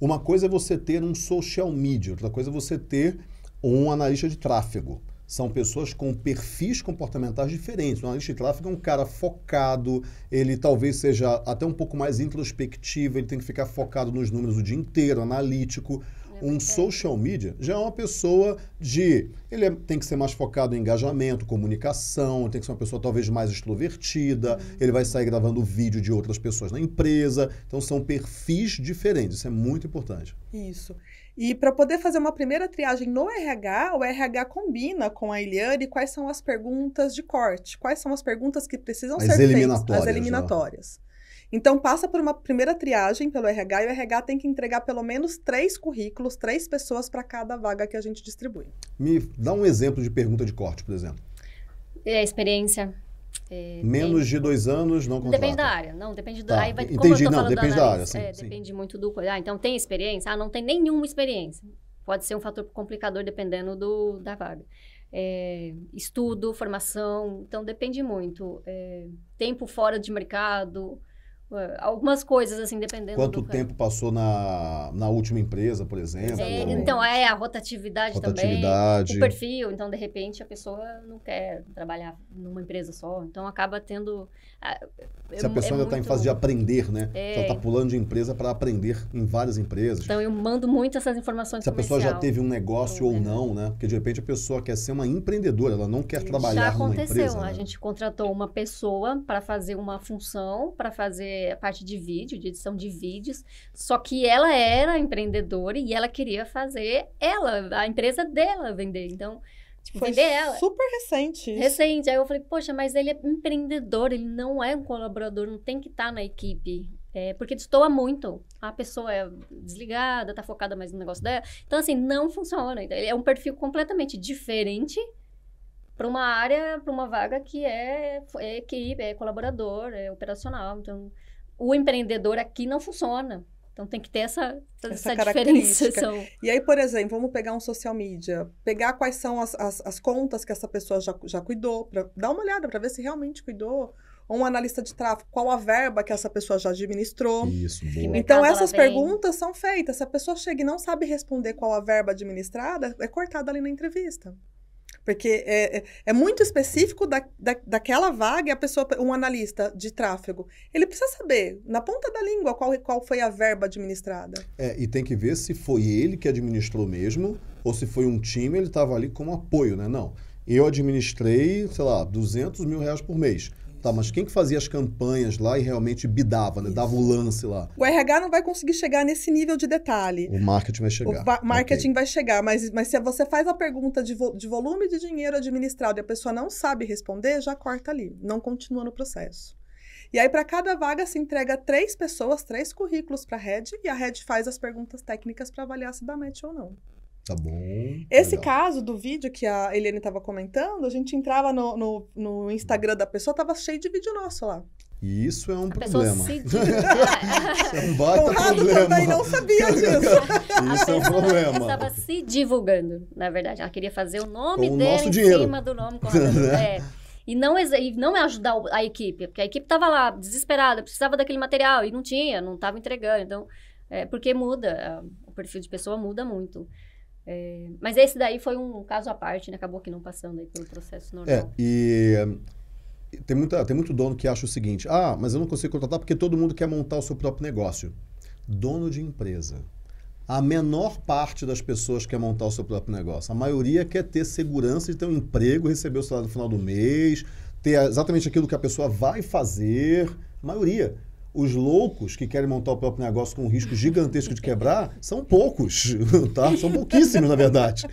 Uma coisa é você ter um social media, outra coisa é você ter um analista de tráfego. São pessoas com perfis comportamentais diferentes. O analista de tráfego é um cara focado, ele talvez seja até um pouco mais introspectivo, ele tem que ficar focado nos números o dia inteiro, analítico. Um social media já é uma pessoa de. Ele é- tem que ser mais focado em engajamento, comunicação, tem que ser uma pessoa talvez mais extrovertida, ele vai sair gravando vídeo de outras pessoas na empresa. Então são perfis diferentes, isso é muito importante. Isso. E para poder fazer uma primeira triagem no RH, o RH combina com a Eliane quais são as perguntas de corte, quais são as perguntas que precisam As ser feitas, as eliminatórias. Então passa por uma primeira triagem pelo RH e o RH tem que entregar pelo menos três currículos, três pessoas para cada vaga que a gente distribui. Me dá um exemplo de pergunta de corte, por exemplo. É, experiência. É, Menos de dois anos, não tem- contrata. Depende da área. Não, depende do. Tá, Aí vai, entendi, não, depende da área, é, sim, sim. depende muito do. Ah, então tem experiência? Ah, não tem nenhuma experiência. Pode ser um fator complicador dependendo do, da vaga. É, estudo, formação, então depende muito. É, tempo fora de mercado, algumas coisas assim, dependendo Quanto do tempo passou na, na última empresa, por exemplo? É, então, é a rotatividade, Rotatividade. também. O perfil, então, de repente, a pessoa não quer trabalhar numa empresa só. Então, acaba tendo. é Se a mu- pessoa é ainda está em muito- fase de aprender, né? É. Ela está pulando de empresa para aprender em várias empresas. Então, eu mando muito essas informações Se a pessoa já teve um negócio Então, ou é. não, né? Porque de repente a pessoa quer ser uma empreendedora, ela não quer trabalhar Já numa aconteceu. empresa. A né? gente contratou uma pessoa para fazer uma função, para fazer a parte de vídeo, de edição de vídeos. Só que ela era empreendedora e ela queria fazer ela, a empresa dela vender. Então, tipo, Foi vender ela. super recente isso. Recente. Aí eu falei, poxa, mas ele é empreendedor, ele não é um colaborador, não tem que estar na equipe. É, porque destoa muito. A pessoa é desligada, tá focada mais no negócio dela. Então, assim, não funciona. Então, ele é um perfil completamente diferente para uma área, para uma vaga que é, é equipe, é colaborador, é operacional. Então, o empreendedor aqui não funciona. Então, tem que ter essa, essa, Essa diferenciação. E aí, por exemplo, vamos pegar um social media, pegar quais são as, as, as contas que essa pessoa já, já cuidou, pra dar uma olhada para ver se realmente cuidou. Ou um analista de tráfego, qual a verba que essa pessoa já administrou. Isso, boa. Então, essas perguntas são feitas. Se a pessoa chega e não sabe responder qual a verba administrada, é cortada ali na entrevista. Porque é, é, é muito específico da, da, daquela vaga, a pessoa, um analista de tráfego, ele precisa saber, na ponta da língua, qual, qual foi a verba administrada. É, e tem que ver se foi ele que administrou mesmo, ou se foi um time, ele estava ali como apoio, né? Não. Eu administrei, sei lá, 200 mil reais por mês. Tá, mas quem que fazia as campanhas lá e realmente bidava, né? Dava o lance lá? O RH não vai conseguir chegar nesse nível de detalhe. O marketing vai chegar. O marketing okay. vai chegar, mas, mas se você faz a pergunta de, vo de volume de dinheiro administrado e a pessoa não sabe responder, já corta ali, não continua no processo. E aí, para cada vaga, se entrega três pessoas, três currículos para a Head, e a Head faz as perguntas técnicas para avaliar se dá match ou não. Tá bom. Esse legal. caso do vídeo que a Eliane estava comentando, a gente entrava no, no, no, Instagram da pessoa, tava cheio de vídeo nosso lá. E isso é um a problema. Se... isso é um baita problema. também não sabia disso. isso é um problema. estava se divulgando, na verdade. Ela queria fazer o nome Com dele o em dinheiro. cima do nome. é. E não, e não ajudar a equipe, porque a equipe estava lá, desesperada, precisava daquele material e não tinha, não estava entregando. Então, é, porque muda, o perfil de pessoa muda muito. É, mas esse daí foi um caso à parte, né? Acabou que não passando aí pelo processo normal. É, e tem, muita, tem muito dono que acha o seguinte: ah, mas eu não consigo contratar porque todo mundo quer montar o seu próprio negócio. Dono de empresa. A menor parte das pessoas quer montar o seu próprio negócio. A maioria quer ter segurança de ter um emprego, receber o salário no final do mês, ter exatamente aquilo que a pessoa vai fazer. A maioria. Os loucos que querem montar o próprio negócio com um risco gigantesco de quebrar são poucos, tá? São pouquíssimos, na verdade.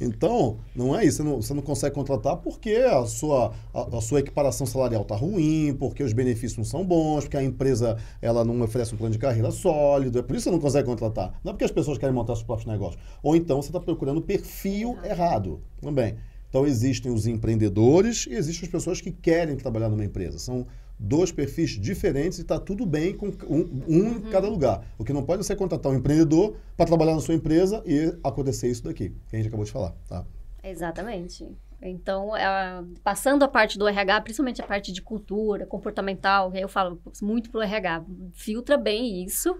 Então, não é isso. Você não, você não consegue contratar porque a sua, a, a sua equiparação salarial está ruim, porque os benefícios não são bons, porque a empresa ela não oferece um plano de carreira sólido. É por isso que você não consegue contratar. Não é porque as pessoas querem montar seus próprios negócios. Ou então você está procurando o perfil errado também. Então, existem os empreendedores e existem as pessoas que querem trabalhar numa empresa. São dois perfis diferentes e está tudo bem com um, um uhum. em cada lugar. O que não pode ser contratar um empreendedor para trabalhar na sua empresa e acontecer isso daqui, que a gente acabou de falar. Tá? Exatamente. Então, é, passando a parte do RH, principalmente a parte de cultura, comportamental, eu falo muito para o RH, filtra bem isso,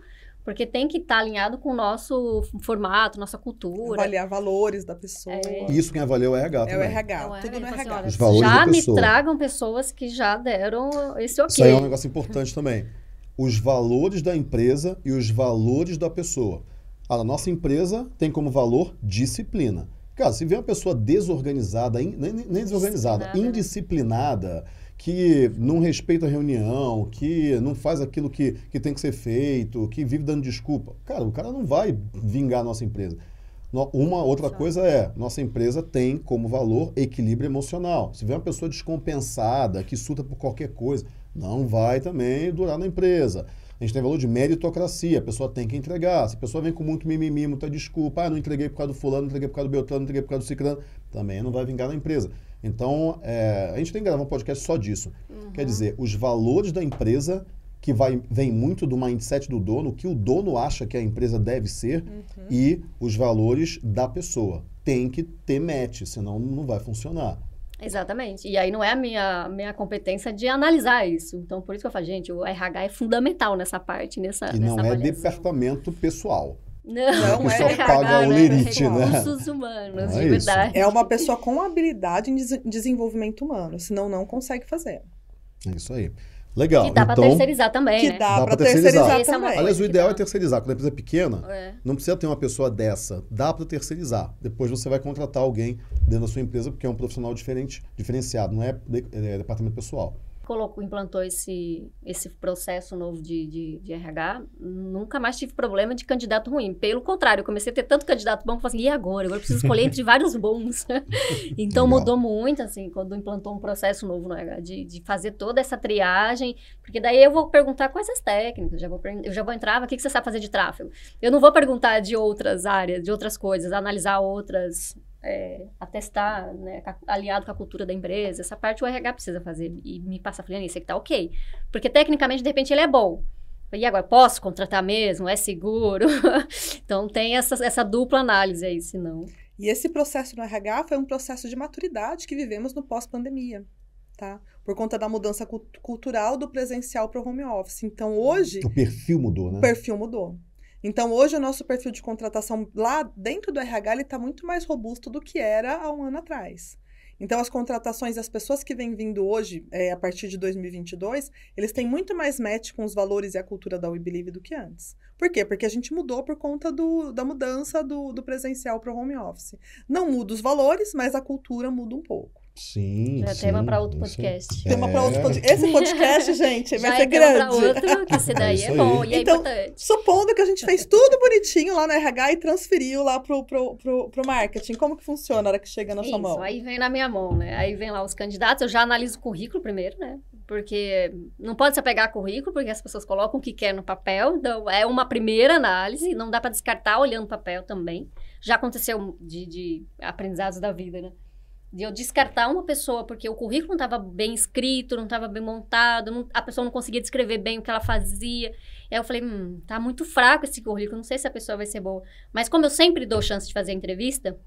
porque tem que estar tá alinhado com o nosso formato, nossa cultura. Avaliar valores da pessoa. É. Isso quem avalia é o RH também. É o RH, é o tudo no RH. Assim, Os valores já da pessoa. me tragam pessoas que já deram esse ok. Isso aí é um negócio importante também. Os valores da empresa e os valores da pessoa. A nossa empresa tem como valor disciplina. Cara, se vê uma pessoa desorganizada, nem, nem desorganizada, indisciplinada que não respeita a reunião, que não faz aquilo que, que tem que ser feito, que vive dando desculpa. Cara, o cara não vai vingar a nossa empresa. Uma outra coisa é, nossa empresa tem como valor equilíbrio emocional. Se vê uma pessoa descompensada, que surta por qualquer coisa, não vai também durar na empresa. A gente tem valor de meritocracia, a pessoa tem que entregar. Se a pessoa vem com muito mimimi, muita desculpa, ah, não entreguei por causa do fulano, não entreguei por causa do Beltrano, não entreguei por causa do ciclano, também não vai vingar na empresa. Então, é, a gente tem que gravar um podcast só disso. Uhum. Quer dizer, os valores da empresa que vai, vem muito do mindset do dono, o que o dono acha que a empresa deve ser uhum. e os valores da pessoa. Tem que ter match, senão não vai funcionar. Exatamente. E aí não é a minha, minha competência de analisar isso. Então, por isso que eu falo, gente, o RH é fundamental nessa parte, nessa E não é departamento pessoal. Não, não é paga o lerite, né? Recursos humanos, não de é verdade. É uma pessoa com habilidade em desenvolvimento humano, senão não consegue fazer. É isso aí. Legal. Que dá então, para terceirizar também, que né? dá, dá para terceirizar, terceirizar também. Aliás, o ideal é terceirizar. Quando a empresa é pequena, é. não precisa ter uma pessoa dessa. Dá para terceirizar. Depois você vai contratar alguém dentro da sua empresa, porque é um profissional diferente, diferenciado, não é, é departamento pessoal colocou, implantou esse, esse processo novo de, de, de, RH, nunca mais tive problema de candidato ruim. Pelo contrário, eu comecei a ter tanto candidato bom que eu falei assim, e agora? Agora eu preciso escolher entre vários bons. então Legal. mudou muito, assim, quando implantou um processo novo no RH, de, de fazer toda essa triagem, porque daí eu vou perguntar quais as técnicas, já vou, eu já vou entrar, o que, que você sabe fazer de tráfego? Eu não vou perguntar de outras áreas, de outras coisas, analisar outras é, atestar, né, aliado com a cultura da empresa, essa parte o RH precisa fazer e me passa falando isso que tá ok. Porque tecnicamente, de repente, ele é bom. E agora, posso contratar mesmo? É seguro? então, tem essa, essa dupla análise aí, senão... E esse processo no RH foi um processo de maturidade que vivemos no pós-pandemia, tá? Por conta da mudança cultural do presencial para o home office. Então, hoje... O perfil mudou, né? O perfil mudou. Então, hoje, o nosso perfil de contratação lá dentro do RH está muito mais robusto do que era há um ano atrás. Então, as contratações das pessoas que vêm vindo hoje, é, a partir de 2022, eles têm muito mais match com os valores e a cultura da We Believe do que antes. Por quê? Porque a gente mudou por conta do, da mudança do, do presencial para o home office. Não muda os valores, mas a cultura muda um pouco. Sim. Já é sim, tema para outro podcast. Tema para outro É. podcast. Esse podcast, gente, vai Já ser é tema grande. outro, que esse daí isso é aí. bom e é Então, importante. Supondo que a gente fez tudo bonitinho lá no RH e transferiu lá pro, pro, pro, pro marketing, como que funciona na hora que chega na sua Isso, mão? aí vem na minha mão, né? Aí vem lá os candidatos, eu já analiso o currículo primeiro, né? Porque não pode se apegar a currículo, porque as pessoas colocam o que quer no papel, então é uma primeira análise, não dá para descartar olhando o papel também. Já aconteceu de, de aprendizados da vida, né? De eu descartar uma pessoa porque o currículo não estava bem escrito, não estava bem montado, não- a pessoa não conseguia descrever bem o que ela fazia. Aí eu falei, hum, tá muito fraco esse currículo, não sei se a pessoa vai ser boa. Mas como eu sempre dou chance de fazer a entrevista,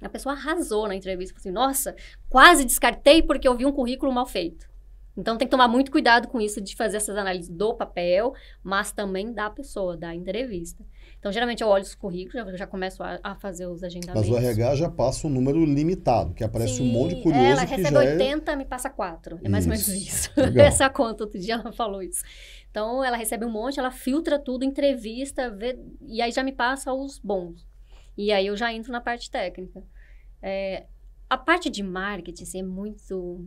a pessoa arrasou na entrevista. Falei assim, nossa, quase descartei porque eu vi um currículo mal feito. Então tem que tomar muito cuidado com isso de fazer essas análises do papel, mas também da pessoa, da entrevista. Então, geralmente eu olho os currículos, já, já começo a, a fazer os agendamentos. Mas o RH já passa um número limitado, que aparece um monte de Sim, curioso Ela que recebe já é... 80, me passa 4. É mais ou menos Isso. Essa conta, outro dia ela falou isso. Então, ela recebe um monte, ela filtra tudo, entrevista, vê, e aí já me passa os bons. E aí eu já entro na parte técnica. É, a parte de marketing assim, é muito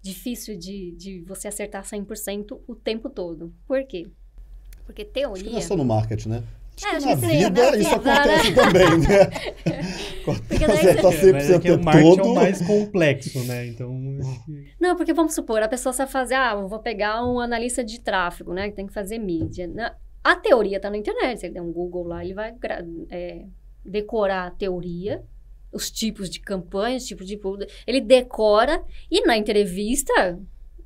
difícil de, de você acertar 100% o tempo todo. Por quê? Porque teoria... é só no marketing, né? Acho É, que acho na que sim, vida na isso vida, acontece também, né? Porque daí você- 100% Mas é que o marketing é todo. o mais complexo, né? Então, Não, porque vamos supor, a pessoa sabe fazer, ah, eu vou pegar um analista de tráfego, né, que tem que fazer mídia. Na- A teoria tá na internet, se ele der um Google lá, ele vai é, decorar a teoria, os tipos de campanhas, tipos de público, ele decora e na entrevista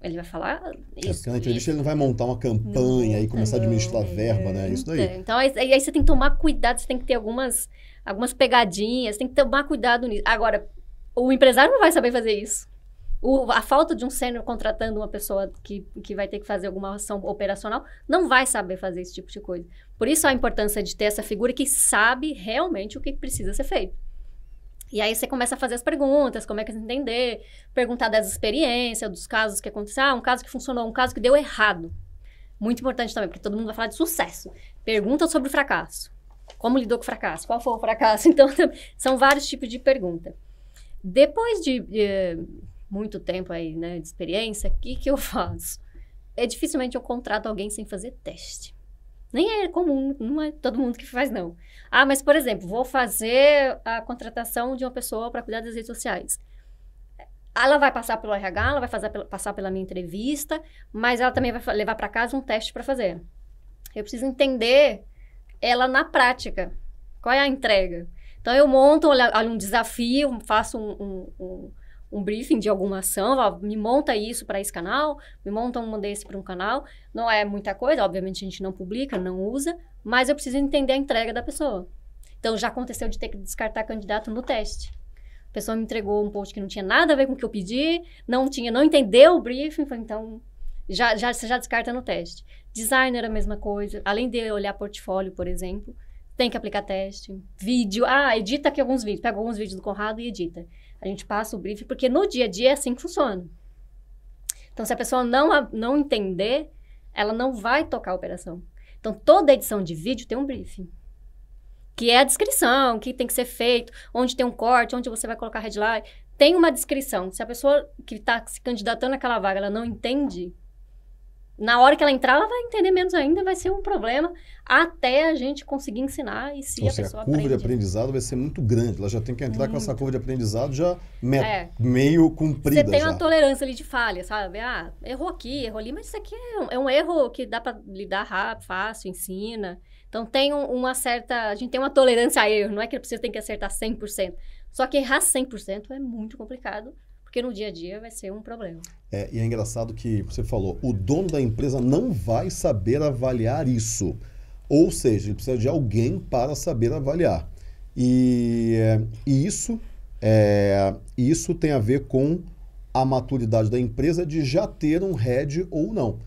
ele vai falar É, isso. porque na entrevista isso. ele não vai montar uma campanha e começar a administrar verba, né? Isso daí. É, Então, aí, aí você tem que tomar cuidado, você tem que ter algumas, algumas pegadinhas, tem que tomar cuidado nisso. Agora, o empresário não vai saber fazer isso. O- a falta de um sênior contratando uma pessoa que, que vai ter que fazer alguma ação operacional não vai saber fazer esse tipo de coisa. Por isso a importância de ter essa figura que sabe realmente o que precisa ser feito. E aí você começa a fazer as perguntas, como é que você entender, perguntar das experiências, dos casos que aconteceram, ah, um caso que funcionou, um caso que deu errado. Muito importante também, porque todo mundo vai falar de sucesso. Pergunta sobre o fracasso. Como lidou com o fracasso? Qual foi o fracasso? Então, são vários tipos de pergunta. Depois de eh, muito tempo aí, né, de experiência, o que, que eu faço? É dificilmente eu contrato alguém sem fazer teste. Nem é comum, não é todo mundo que faz, não. Ah, mas, por exemplo, vou fazer a contratação de uma pessoa para cuidar das redes sociais. Ela vai passar pelo RH, ela vai fazer, passar pela minha entrevista, mas ela também vai levar para casa um teste para fazer. Eu preciso entender ela na prática. Qual é a entrega? Então, eu monto um desafio, faço um, um, um, um briefing de alguma ação, ó, me monta isso para esse canal, me monta um desse para um canal. Não é muita coisa, obviamente a gente não publica, não usa, mas eu preciso entender a entrega da pessoa. Então, já aconteceu de ter que descartar candidato no teste. A pessoa me entregou um post que não tinha nada a ver com o que eu pedi, não tinha, não entendeu o briefing, falei, então já, já, você já descarta no teste. Designer a mesma coisa, além de olhar portfólio, por exemplo, tem que aplicar teste. Vídeo, ah, edita aqui alguns vídeos, pega alguns vídeos do Conrado e edita. A gente passa o briefing, porque no dia a dia é assim que funciona. Então, se a pessoa não, não entender, ela não vai tocar a operação. Então, toda edição de vídeo tem um briefing. Que é a descrição, o que tem que ser feito, onde tem um corte, onde você vai colocar headline. Tem uma descrição. Se a pessoa que está se candidatando àquela vaga, ela não entende, na hora que ela entrar, ela vai entender menos ainda, vai ser um problema, até a gente conseguir ensinar e se Ou a seja, pessoa a curva de aprende. aprendizado vai ser muito grande. Ela já tem que entrar com essa curva de aprendizado já me- É. meio comprida Você tem já. uma tolerância ali de falha, sabe? Ah, errou aqui, errou ali, mas isso aqui é um, é um erro que dá pra lidar rápido, fácil, ensina. Então tem um- uma certa. A gente tem uma tolerância a erro, não é que você tem que acertar 100%. Só que errar 100% é muito complicado, porque no dia a dia vai ser um problema. É, e é engraçado que você falou, o dono da empresa não vai saber avaliar isso. Ou seja, ele precisa de alguém para saber avaliar. E, é, e isso, é, isso tem a ver com a maturidade da empresa de já ter um head ou não.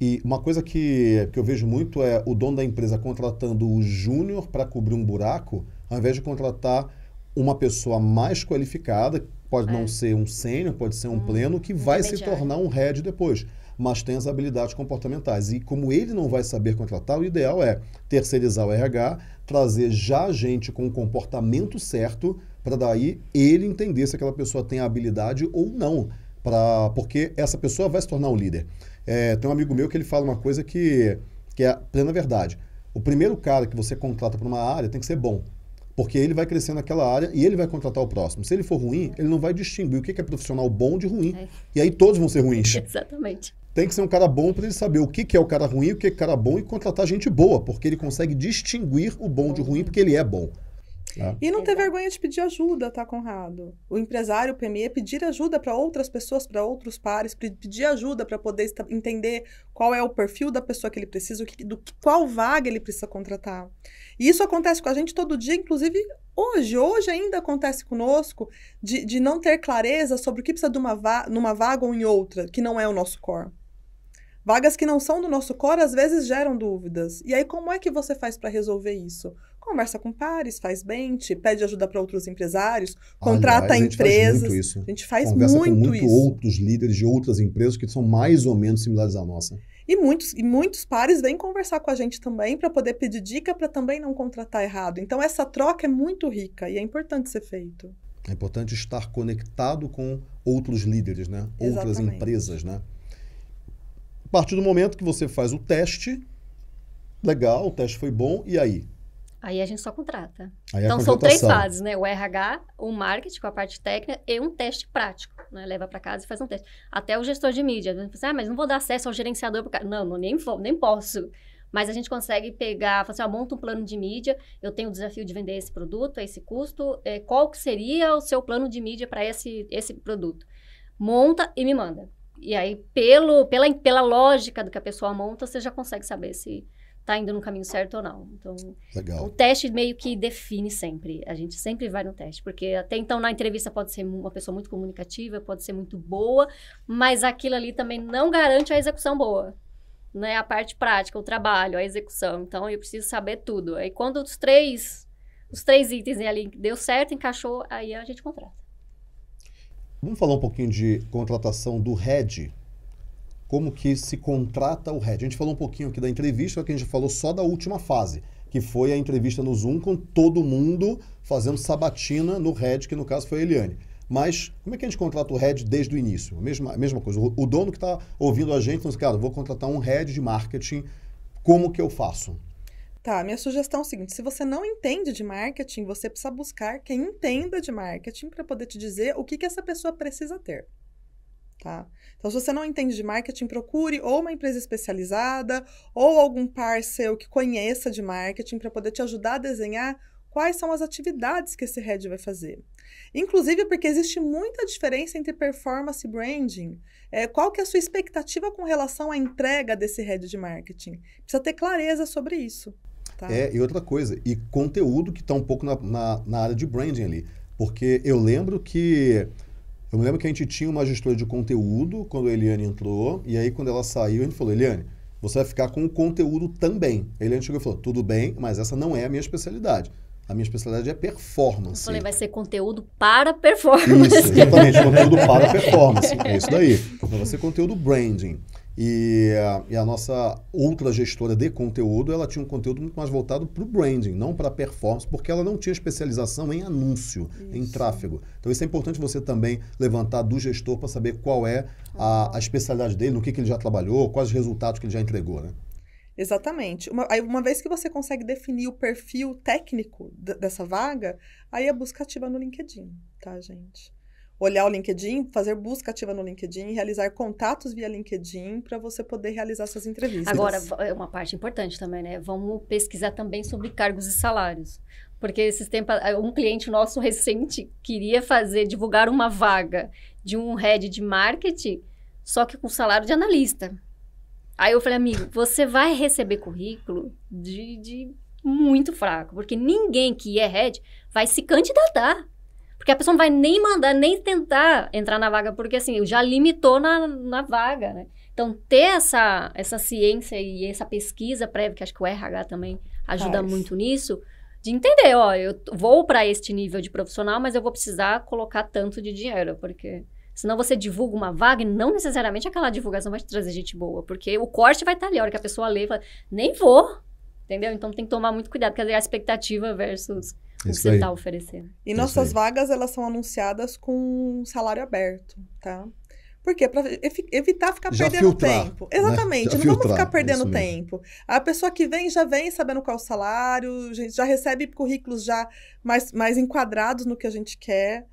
E uma coisa que, que eu vejo muito é o dono da empresa contratando o júnior para cobrir um buraco, ao invés de contratar uma pessoa mais qualificada, pode É. não ser um sênior, pode ser um pleno, que vai se tornar um head depois, mas tem as habilidades comportamentais. E como ele não vai saber contratar, o ideal é terceirizar o RH, trazer já gente com o comportamento certo, para daí ele entender se aquela pessoa tem a habilidade ou não, pra, porque essa pessoa vai se tornar um líder. É, tem um amigo meu que ele fala uma coisa que, que é a plena verdade. O primeiro cara que você contrata para uma área tem que ser bom. Porque ele vai crescer naquela área e ele vai contratar o próximo. Se ele for ruim, ele não vai distinguir o que é profissional bom de ruim. É. E aí todos vão ser ruins. Exatamente. Tem que ser um cara bom para ele saber o que que é o cara ruim, o que que é o cara bom e contratar gente boa, porque ele consegue distinguir o bom de ruim porque ele é bom. Tá? E não ter vergonha de pedir ajuda, tá, Conrado? O empresário, o PME, pedir ajuda para outras pessoas, para outros pares, pe- pedir ajuda para poder entender qual é o perfil da pessoa que ele precisa, do qual vaga ele precisa contratar. E isso acontece com a gente todo dia, inclusive hoje. Hoje ainda acontece conosco de, de não ter clareza sobre o que precisa de uma va numa vaga ou em outra, que não é o nosso core. Vagas que não são do nosso core às vezes geram dúvidas. E aí, como é que você faz para resolver isso? Conversa com pares, faz bench, pede ajuda para outros empresários, contrata Aliás, a gente faz empresas. muito isso. A gente faz Conversa muito, com muito isso. outros líderes de outras empresas que são mais ou menos similares à nossa. E muitos, e muitos pares vêm conversar com a gente também para poder pedir dica para também não contratar errado. Então, essa troca é muito rica e é importante ser feito. É importante estar conectado com outros líderes, né? Outras Exatamente. empresas, né? A partir do momento que você faz o teste, legal, o teste foi bom, e aí? Aí a gente só contrata. Aí a Então são três fases, né? O RH, o marketing com a parte técnica e um teste prático, né? Leva para casa e faz um teste. Até o gestor de mídia. Né? Ah, mas não vou dar acesso ao gerenciador. pro cara." Não, não nem, vou, nem posso. Mas a gente consegue pegar, falar assim, ó, monta um plano de mídia, eu tenho o desafio de vender esse produto, a esse custo, é, qual que seria o seu plano de mídia para esse, esse produto? Monta e me manda. E aí, pelo, pela, pela lógica do que a pessoa monta, você já consegue saber se tá indo no caminho certo ou não. Então, o Legal. teste meio que define sempre. A gente sempre vai no teste. Porque até então, na entrevista, pode ser uma pessoa muito comunicativa, pode ser muito boa, mas aquilo ali também não garante a execução boa. Né? A parte prática, o trabalho, a execução. Então, eu preciso saber tudo. Aí, quando os três, os três itens ali deu certo, encaixou, aí a gente contrata. Vamos falar um pouquinho de contratação do head. Como que se contrata o head? A gente falou um pouquinho aqui da entrevista, só que a gente falou só da última fase, que foi a entrevista no Zoom com todo mundo fazendo sabatina no head, que no caso foi a Eliane. Mas como é que a gente contrata o head desde o início? A mesma, mesma coisa. O, o dono que está ouvindo a gente, falando assim, cara, vou contratar um head de marketing, como que eu faço? Tá, minha sugestão é o seguinte: se você não entende de marketing, você precisa buscar quem entenda de marketing para poder te dizer o que, que essa pessoa precisa ter. Tá? Então, se você não entende de marketing, procure ou uma empresa especializada ou algum par seu que conheça de marketing para poder te ajudar a desenhar quais são as atividades que esse head vai fazer. Inclusive porque existe muita diferença entre performance e branding. É, qual que é a sua expectativa com relação à entrega desse head de marketing? Precisa ter clareza sobre isso. Tá? É, e outra coisa, e conteúdo que está um pouco na, na, na área de branding ali. Porque eu lembro que. Eu me lembro que a gente tinha uma gestora de conteúdo quando a Eliane entrou, e aí quando ela saiu, a gente falou, Eliane, você vai ficar com o conteúdo também. A Eliane chegou e falou, tudo bem, mas essa não é a minha especialidade. A minha especialidade é Eu performance. falei, vai ser conteúdo para performance. Isso, exatamente, conteúdo para performance. É isso daí. Então vai ser conteúdo branding. E a, e a nossa outra gestora de conteúdo, ela tinha um conteúdo muito mais voltado para o branding, não para performance, porque ela não tinha especialização em anúncio, em Isso. tráfego. Então isso é importante você também levantar do gestor para saber qual é a, a especialidade dele, no que, que ele já trabalhou, quais os resultados que ele já entregou, né? Exatamente. Uma, aí, uma vez que você consegue definir o perfil técnico dessa vaga, aí é busca ativa no LinkedIn, tá, gente? Olhar o LinkedIn, fazer busca ativa no LinkedIn, realizar contatos via LinkedIn para você poder realizar essas entrevistas. Agora, é uma parte importante também, né? Vamos pesquisar também sobre cargos e salários. Porque esses tempos, um cliente nosso recente queria fazer, divulgar uma vaga de um head de marketing, só que com salário de analista. Aí eu falei, amigo, você vai receber currículo de, de muito fraco, porque ninguém que é head vai se candidatar. Porque a pessoa não vai nem mandar, nem tentar entrar na vaga, porque assim, já limitou na, na vaga, né? Então, ter essa, essa ciência e essa pesquisa prévia, que acho que o RH também ajuda Faz. muito nisso, de entender, ó, eu vou para este nível de profissional, mas eu vou precisar colocar tanto de dinheiro, porque senão você divulga uma vaga e não necessariamente aquela divulgação vai te trazer gente boa, porque o corte vai estar ali, a hora que a pessoa lê e fala, nem vou, entendeu? Então tem que tomar muito cuidado, porque é a expectativa versus o que você está oferecendo. E Isso nossas aí. vagas, elas são anunciadas com salário aberto, tá? Por quê? Para evitar ficar Já perdendo filtrar, tempo. né? Exatamente. Já Não vamos filtrar, ficar é perdendo tempo. A pessoa que vem já vem sabendo qual é o salário, já recebe currículos já mais, mais enquadrados no que a gente quer.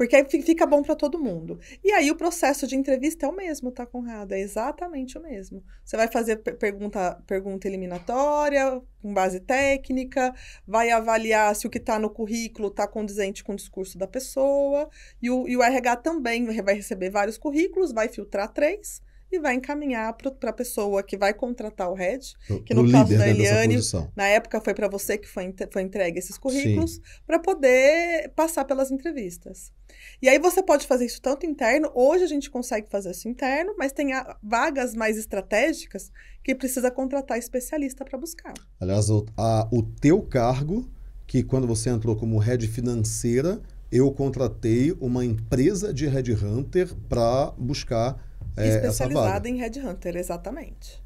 Porque aí fi- fica bom para todo mundo. E aí o processo de entrevista é o mesmo, tá, Conrado? É exatamente o mesmo. Você vai fazer per- pergunta, pergunta eliminatória, com base técnica, vai avaliar se o que está no currículo está condizente com o discurso da pessoa. E o, e o RH também vai receber vários currículos, vai filtrar três e vai encaminhar para a pessoa que vai contratar o head. Que no caso da dessa Eliane. Na época foi para você que foi, foi entregue esses currículos para poder passar pelas entrevistas. E aí você pode fazer isso tanto interno, hoje a gente consegue fazer isso interno, mas tem vagas mais estratégicas que precisa contratar especialista para buscar. Aliás, o, a- o teu cargo, que quando você entrou como head financeira, eu contratei uma empresa de headhunter para buscar é. Especializada em headhunter, exatamente.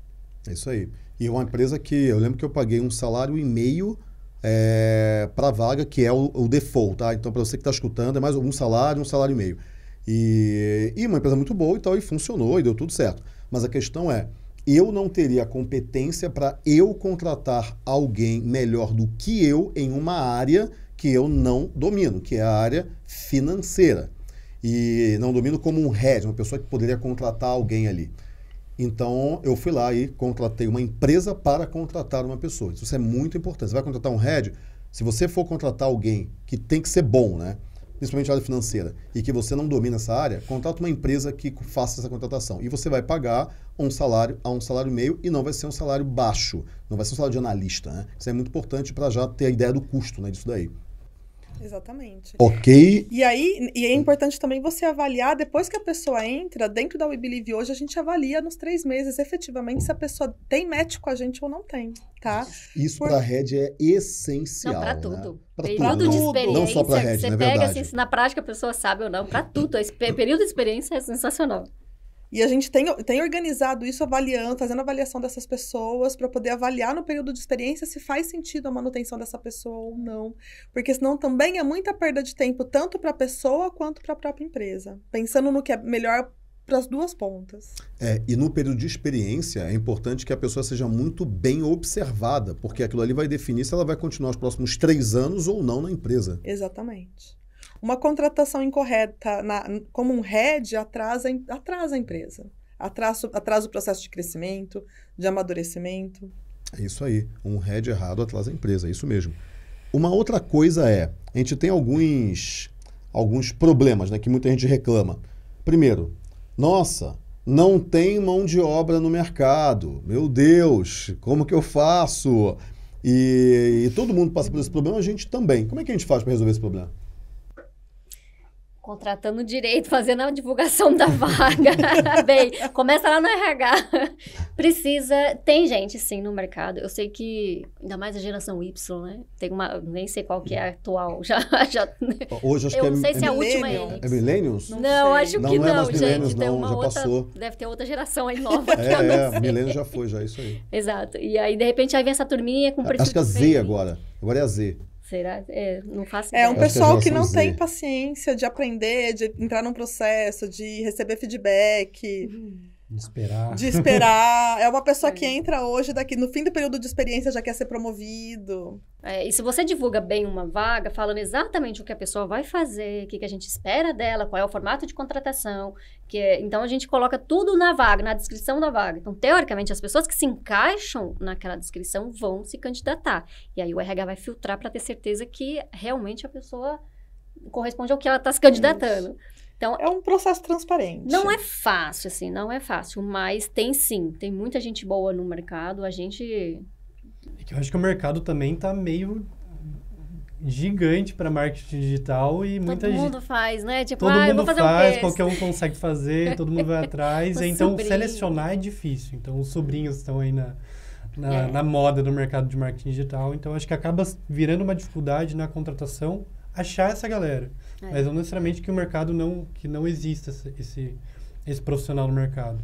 É isso aí. E é uma empresa que eu lembro que eu paguei um salário e meio é, para a vaga, que é o, o default, tá? Então, para você que está escutando, é mais um salário, um salário e meio. E, e uma empresa muito boa e tal, e funcionou e deu tudo certo. Mas a questão é, eu não teria competência para eu contratar alguém melhor do que eu em uma área que eu não domino, que é a área financeira. E não domino como um head, uma pessoa que poderia contratar alguém ali. Então, eu fui lá e contratei uma empresa para contratar uma pessoa. Isso é muito importante. Você vai contratar um head, se você for contratar alguém que tem que ser bom, né? Principalmente na área financeira, e que você não domina essa área, contrata uma empresa que faça essa contratação. E você vai pagar um salário a um salário meio e não vai ser um salário baixo. Não vai ser um salário de analista, né? Isso é muito importante para já ter a ideia do custo né, disso daí. Exatamente. Ok? E aí, e é importante também você avaliar, depois que a pessoa entra, dentro da We Believe hoje, a gente avalia nos três meses, efetivamente, se a pessoa tem match com a gente ou não tem, tá? Isso Por- para a head é essencial. Não, pra né? tudo. Pra período tudo, de não- experiência, não só pra que rede, você né? pega Verdade. assim, se na prática a pessoa sabe ou não, pra tudo. Esse pe- período de experiência é sensacional. E a gente tem, tem organizado isso, avaliando, fazendo avaliação dessas pessoas, para poder avaliar no período de experiência se faz sentido a manutenção dessa pessoa ou não. Porque senão também é muita perda de tempo, tanto para a pessoa quanto para a própria empresa. Pensando no que é melhor para as duas pontas. É, e no período de experiência, é importante que a pessoa seja muito bem observada, porque aquilo ali vai definir se ela vai continuar os próximos três anos ou não na empresa. Exatamente. Uma contratação incorreta na- como um head atrasa, atrasa a empresa. Atrasa, atrasa o processo de crescimento, de amadurecimento. É isso aí. Um head errado atrasa a empresa, é isso mesmo. Uma outra coisa é, a gente tem alguns, alguns problemas né, que muita gente reclama. Primeiro, nossa, não tem mão de obra no mercado. Meu Deus, como que eu faço? E, e todo mundo passa por esse problema, a gente também. Como é que a gente faz para resolver esse problema? Contratando direito, fazendo a divulgação da vaga. Bem, começa lá no RH. Precisa. Tem gente, sim, no mercado. Eu sei que, ainda mais a geração Y, né? Tem uma. Nem sei qual que é a atual. Já, já, Hoje acho eu que não é, sei se é a última é. é millennials? Não Não, acho Não, que não é não, mais millennials, gente. Tem não, uma já outra. passou. Deve ter outra geração aí nova não É, sei. milênio já foi, já isso aí. Exato. E aí, de repente, aí vem essa turminha com perfil Acho que a Z agora. Agora é a Z. Será? É, não faço É um que pessoal que não tem paciência de aprender, de entrar num processo, de receber feedback, De esperar. de esperar. É uma pessoa É. que entra hoje, daqui no fim do período de experiência já quer ser promovido. É, e se você divulga bem uma vaga, falando exatamente o que a pessoa vai fazer, o que, que a gente espera dela, qual é o formato de contratação, que é- então a gente coloca tudo na vaga, na descrição da vaga. Então, teoricamente, as pessoas que se encaixam naquela descrição vão se candidatar. E aí o RH vai filtrar para ter certeza que realmente a pessoa corresponde ao que ela está se candidatando. Então, É um processo transparente. não é fácil, assim, não é fácil, mas tem sim, tem muita gente boa no mercado, a gente É que eu acho que o mercado também tá meio gigante para marketing digital e muita Todo gente. mundo faz, né? Tipo, Todo ah, eu mundo vou fazer faz, um qualquer um consegue fazer, todo mundo vai atrás. Então, sobrinho. selecionar é difícil. Então, os sobrinhos estão aí na, na, É. na moda do mercado de marketing digital. Então, acho que acaba virando uma dificuldade na contratação achar essa galera. É. Mas não necessariamente que o mercado não, que não exista esse, esse, esse profissional no mercado.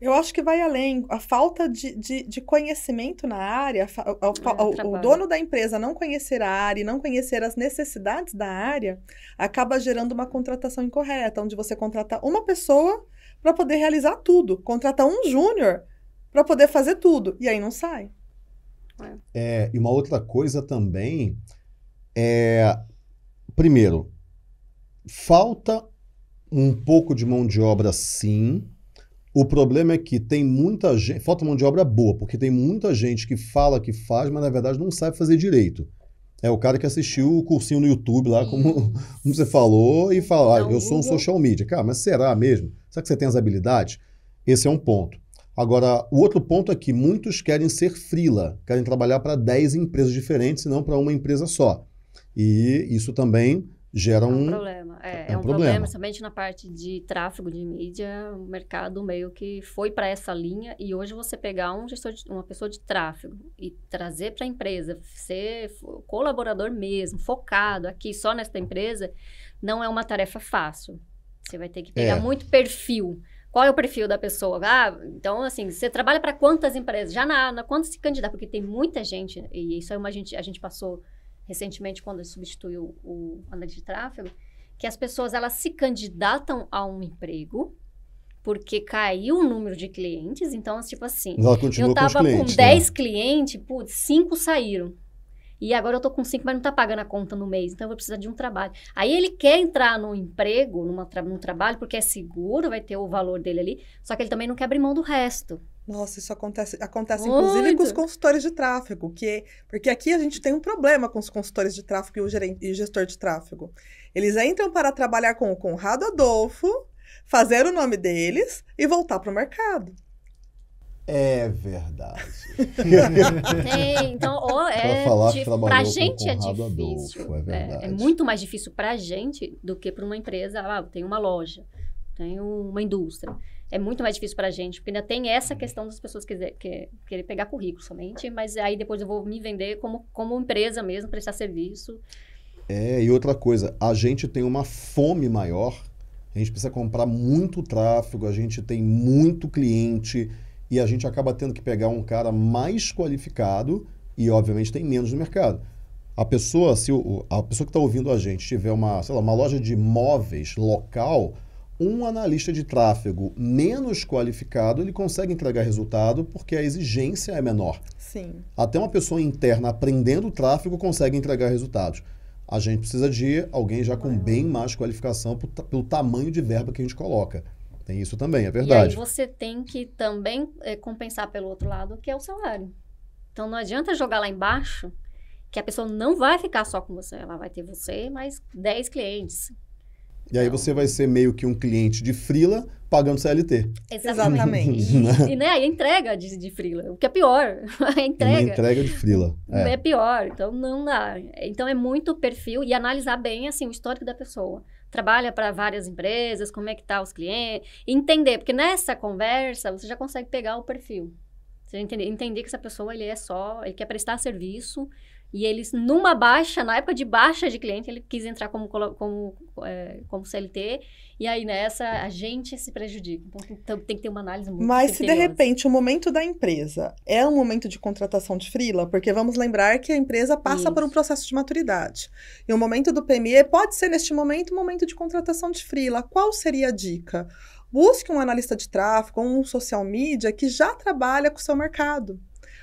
Eu acho que vai além. A falta de, de, de conhecimento na área, o- o- É, o, dono da empresa não conhecer a área e não conhecer as necessidades da área, acaba gerando uma contratação incorreta, onde você contrata uma pessoa para poder realizar tudo, contrata um júnior para poder fazer tudo, e aí não sai. É, e uma outra coisa também é, primeiro, falta um pouco de mão de obra, sim. O problema é que tem muita gente, falta mão de obra boa, porque tem muita gente que fala que faz, mas na verdade não sabe fazer direito. É o cara que assistiu o cursinho no YouTube lá, como, como você falou, e fala, ah, Então, eu sou um social media. Cara, mas será mesmo? Será que você tem as habilidades? Esse é um ponto. Agora, o outro ponto é que muitos querem ser freela, querem trabalhar para 10 empresas diferentes e não para uma empresa só. E isso também gera É um um. É, um um problema. problema, somente na parte de tráfego de mídia, o mercado meio que foi para essa linha e hoje você pegar um gestor de- uma pessoa de tráfego e trazer para a empresa, ser colaborador mesmo, focado aqui só nesta empresa, não é uma tarefa fácil. Você vai ter que pegar É. muito perfil. Qual é o perfil da pessoa? Ah, então, assim, você trabalha para quantas empresas? Já na, na quanto se candidata? Porque tem muita gente, e isso é uma gente, a gente passou recentemente quando substituiu o analista de tráfego, que as pessoas elas se candidatam a um emprego porque caiu o número de clientes, então tipo assim, eu tava com clientes. né? 10 clientes, putz, 5 saíram. E agora eu tô com 5, mas não tá pagando a conta no mês, então eu vou precisar de um trabalho. Aí ele quer entrar num emprego, numa num trabalho, porque é seguro, vai ter o valor dele ali, só que ele também não quer abrir mão do resto. Nossa, isso acontece, acontece inclusive com os consultores de tráfego, que porque aqui a gente tem um problema com os consultores de tráfego e o, gerente, e o gestor de tráfego. Eles entram para trabalhar com o Conrado Adolfo, fazer o nome deles e voltar para o mercado. É verdade. Tem, então, ou Pra é. dif- trabalhou pra com gente é Conrado difícil. Adolfo, é verdade. é muito mais difícil pra gente do que pra uma empresa. Ah, tem uma loja, tem uma indústria. É muito mais difícil pra gente, porque ainda tem essa questão das pessoas que, querer pegar currículo somente, mas aí depois eu vou me vender como, como empresa mesmo, prestar serviço. É, e outra coisa, a gente tem uma fome maior, a gente precisa comprar muito tráfego, a gente tem muito cliente e a gente acaba tendo que pegar um cara mais qualificado e, obviamente, tem menos no mercado. A pessoa, se o- a pessoa que está ouvindo a gente tiver uma, sei lá, uma loja de móveis local, um analista de tráfego menos qualificado, ele consegue entregar resultado porque a exigência é menor. Sim. Até uma pessoa interna aprendendo tráfego consegue entregar resultados. A gente precisa de alguém já com bem mais qualificação pelo tamanho de verba que a gente coloca. Tem isso também, é E aí verdade. você tem que também eh, compensar pelo outro lado, que é o salário. Então não adianta jogar lá embaixo, que a pessoa não vai ficar só com você. Ela vai ter você mais 10 clientes. E aí você vai ser meio que um cliente de frila pagando CLT. Exatamente. E, e, né, a entrega de, de freela, o que é pior. A Uma entrega entrega de frila. é. É. pior, então não dá. Então é muito perfil e analisar bem assim o histórico da pessoa. Trabalha para várias empresas, como é que tá os clientes, entender, porque nessa conversa você já consegue pegar o perfil. Você entender, entender que essa pessoa ele é só, ele quer prestar serviço e eles numa baixa, na época de baixa de cliente, ele quis entrar como como é, como CLT e aí nessa a gente se prejudica. Então tem, então, tem que ter uma análise muito Mas se de repente o momento da empresa é um momento de contratação de freela, porque vamos lembrar que a empresa passa por um Isso. processo de maturidade. E o momento do PME pode ser neste momento um momento de contratação de freela. Qual seria a dica? Busque um analista de tráfego, um social media que já trabalha com o seu mercado.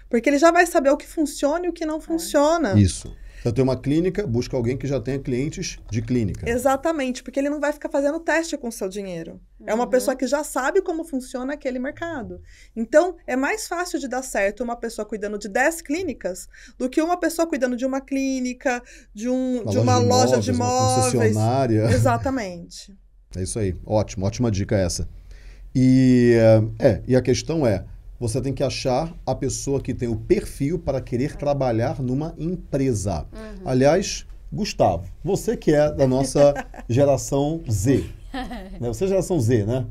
Porque ele já vai saber o que funciona e o que não funciona. Isso. Você tem uma clínica, busca alguém que já tenha clientes de clínica. Exatamente, porque ele não vai ficar fazendo teste com o seu dinheiro. É uma Uhum. pessoa que já sabe como funciona aquele mercado. Então, é mais fácil de dar certo uma pessoa cuidando de 10 clínicas do que uma pessoa cuidando de uma clínica, de, um, de uma loja de uma imóveis. concessionária. Exatamente. É isso aí. Ótimo, ótima dica essa. E, eh, é, e a questão é, você tem que achar a pessoa que tem o perfil para querer trabalhar numa empresa. Uhum. Aliás, Gustavo, você que é da nossa geração Z. Né? Você é geração Z, né?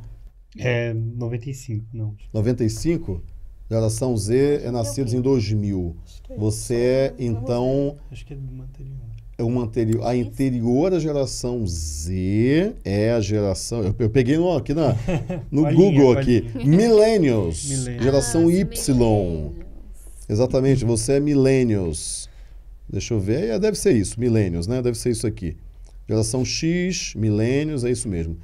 É 95, não. 95? Geração Z é nascidos em 2000. Você é, então, Acho que é do anterior. É uma anterior. A anterior à geração Z é a geração. Eu, eu peguei no, aqui na, no Google aqui. Millennials. Millennials. Geração Ah, Y. millennials. Exatamente, você é Millennials. Deixa eu ver. É, deve ser isso, Millennials, né? Deve ser isso aqui. Geração X, Millennials, é isso mesmo.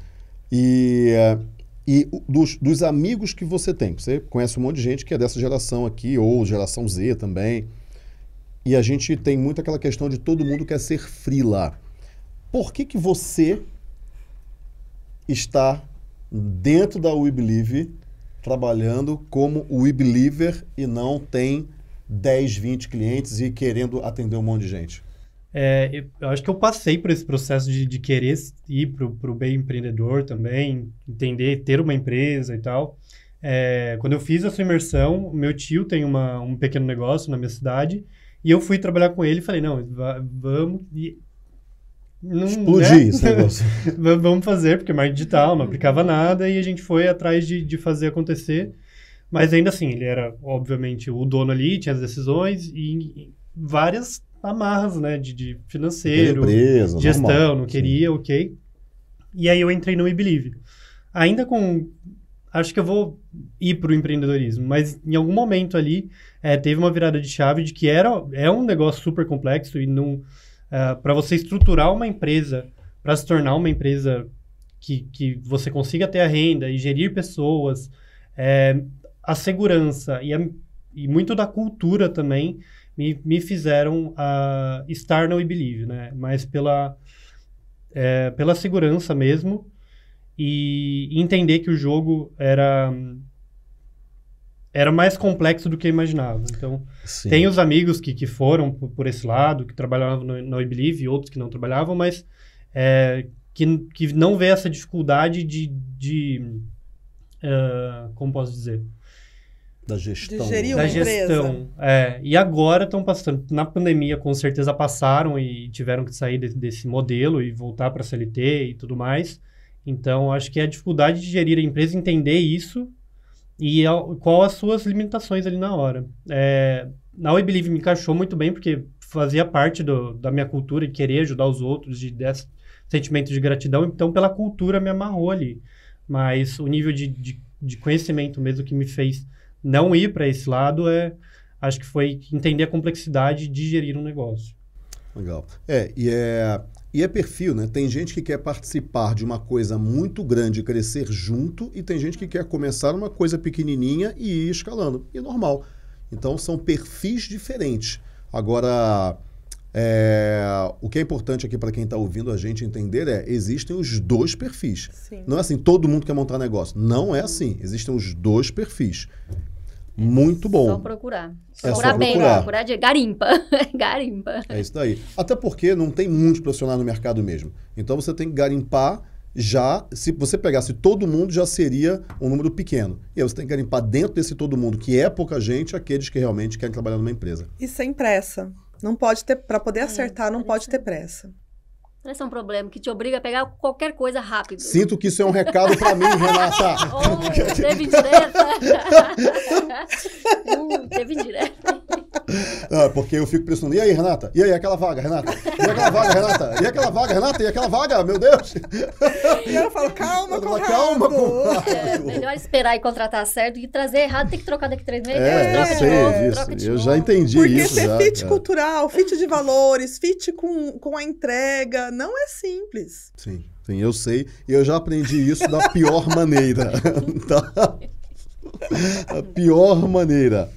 E, eh, e dos, dos amigos que você tem, você conhece um monte de gente que é dessa geração aqui, ou geração Z também. E a gente tem muito aquela questão de todo mundo quer ser frila. Por que, que você está dentro da We Believe trabalhando como We Believer e não tem 10, 20 clientes e querendo atender um monte de gente? É, eu- acho que eu passei por esse processo de, de querer ir para o bem empreendedor também, entender, ter uma empresa e tal. É, quando eu fiz essa imersão, meu tio tem uma, um pequeno negócio na minha cidade e eu fui trabalhar com ele e falei, não, va- vamos... E, não, Explodir né? esse negócio. Va- Vamos fazer, porque marketing digital, não aplicava nada, e a gente foi atrás de, de fazer acontecer. Mas ainda assim, ele era, obviamente, o dono ali, tinha as decisões e, várias amarras, né, de, de financeiro, empresa, gestão, normal. não queria, ok. E aí eu entrei no eBelieve. Ainda com... Acho que eu vou ir para o empreendedorismo, mas em algum momento ali eh, teve uma virada de chave de que era, é um negócio super complexo e não... para você estruturar uma empresa, para se tornar uma empresa que, que você consiga ter a renda e gerir pessoas, eh, a segurança e, a- e muito da cultura também me, me fizeram ah, estar no eBelieve, né? Mas pela, é, pela segurança mesmo e entender que o jogo era era mais complexo do que eu imaginava. Então, Sim. tem os amigos que, que foram por, esse lado, que trabalhavam no, no eBelieve e outros que não trabalhavam, mas é, que, que não vê essa dificuldade de... de ah, como posso dizer? da gestão. De gerir da uma gestão. É, e agora estão passando. Na pandemia, com certeza, passaram e tiveram que sair de- desse modelo e voltar para a CLT e tudo mais. Então, acho que é a dificuldade de gerir a empresa, entender isso e qual as suas limitações ali na hora. É, na We Believe me encaixou muito bem, porque fazia parte do- da minha cultura de querer ajudar os outros, de desse sentimento de gratidão. Então, pela cultura, me amarrou ali. Mas o nível de, de, de conhecimento mesmo que me fez não ir para esse lado é acho que foi entender a complexidade de gerir um negócio. Legal. É, e é, e é perfil, né? Tem gente que quer participar de uma coisa muito grande crescer junto, e tem gente que quer começar uma coisa pequenininha e ir escalando. E é normal. Então são perfis diferentes. Agora, é, o que é importante aqui para quem está ouvindo a gente entender é: existem os dois perfis. Sim. Não é assim, todo mundo quer montar negócio. Não é assim. Existem os dois perfis. Muito bom. Só procurar. É procurar só bem, procurar. procurar de garimpa. garimpa. É isso daí. Até porque não tem muitos profissionais no mercado mesmo. Então você tem que garimpar já. Se você pegasse todo mundo, já seria um número pequeno. E aí você tem que garimpar dentro desse todo mundo, que é pouca gente, aqueles que realmente querem trabalhar numa empresa. E sem pressa. Não pode ter, para poder acertar, não pode ter pressa. Esse é um problema que te obriga a pegar qualquer coisa rápido. Sinto que isso é um recado para mim, Renata. Oh, teve indireta. uh, teve indireta. Ah, porque eu fico pensando, e aí, Renata? E aí, aquela vaga, Renata? E aquela vaga, Renata? E aquela vaga, Renata? E aquela vaga? Meu Deus! E ela fala, calma, Ela fala, Conrado. calma, Conrado. É melhor esperar e contratar certo que trazer errado, tem que trocar daqui três meses. É, troca eu de sei novo, disso. troca de Eu novo. já entendi Porque isso. ser já, fit já. cultural, fit de valores, fit com, com a entrega, não é simples. Sim, sim, eu sei. E eu já aprendi isso da pior maneira. tá? Da pior maneira.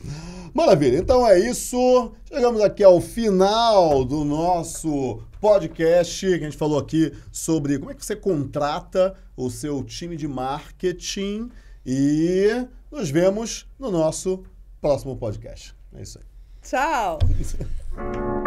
Maravilha, então é isso. Chegamos aqui ao final do nosso podcast, que a gente falou aqui sobre como é que você contrata o seu time de marketing. E nos vemos no nosso próximo podcast. É isso aí. Tchau.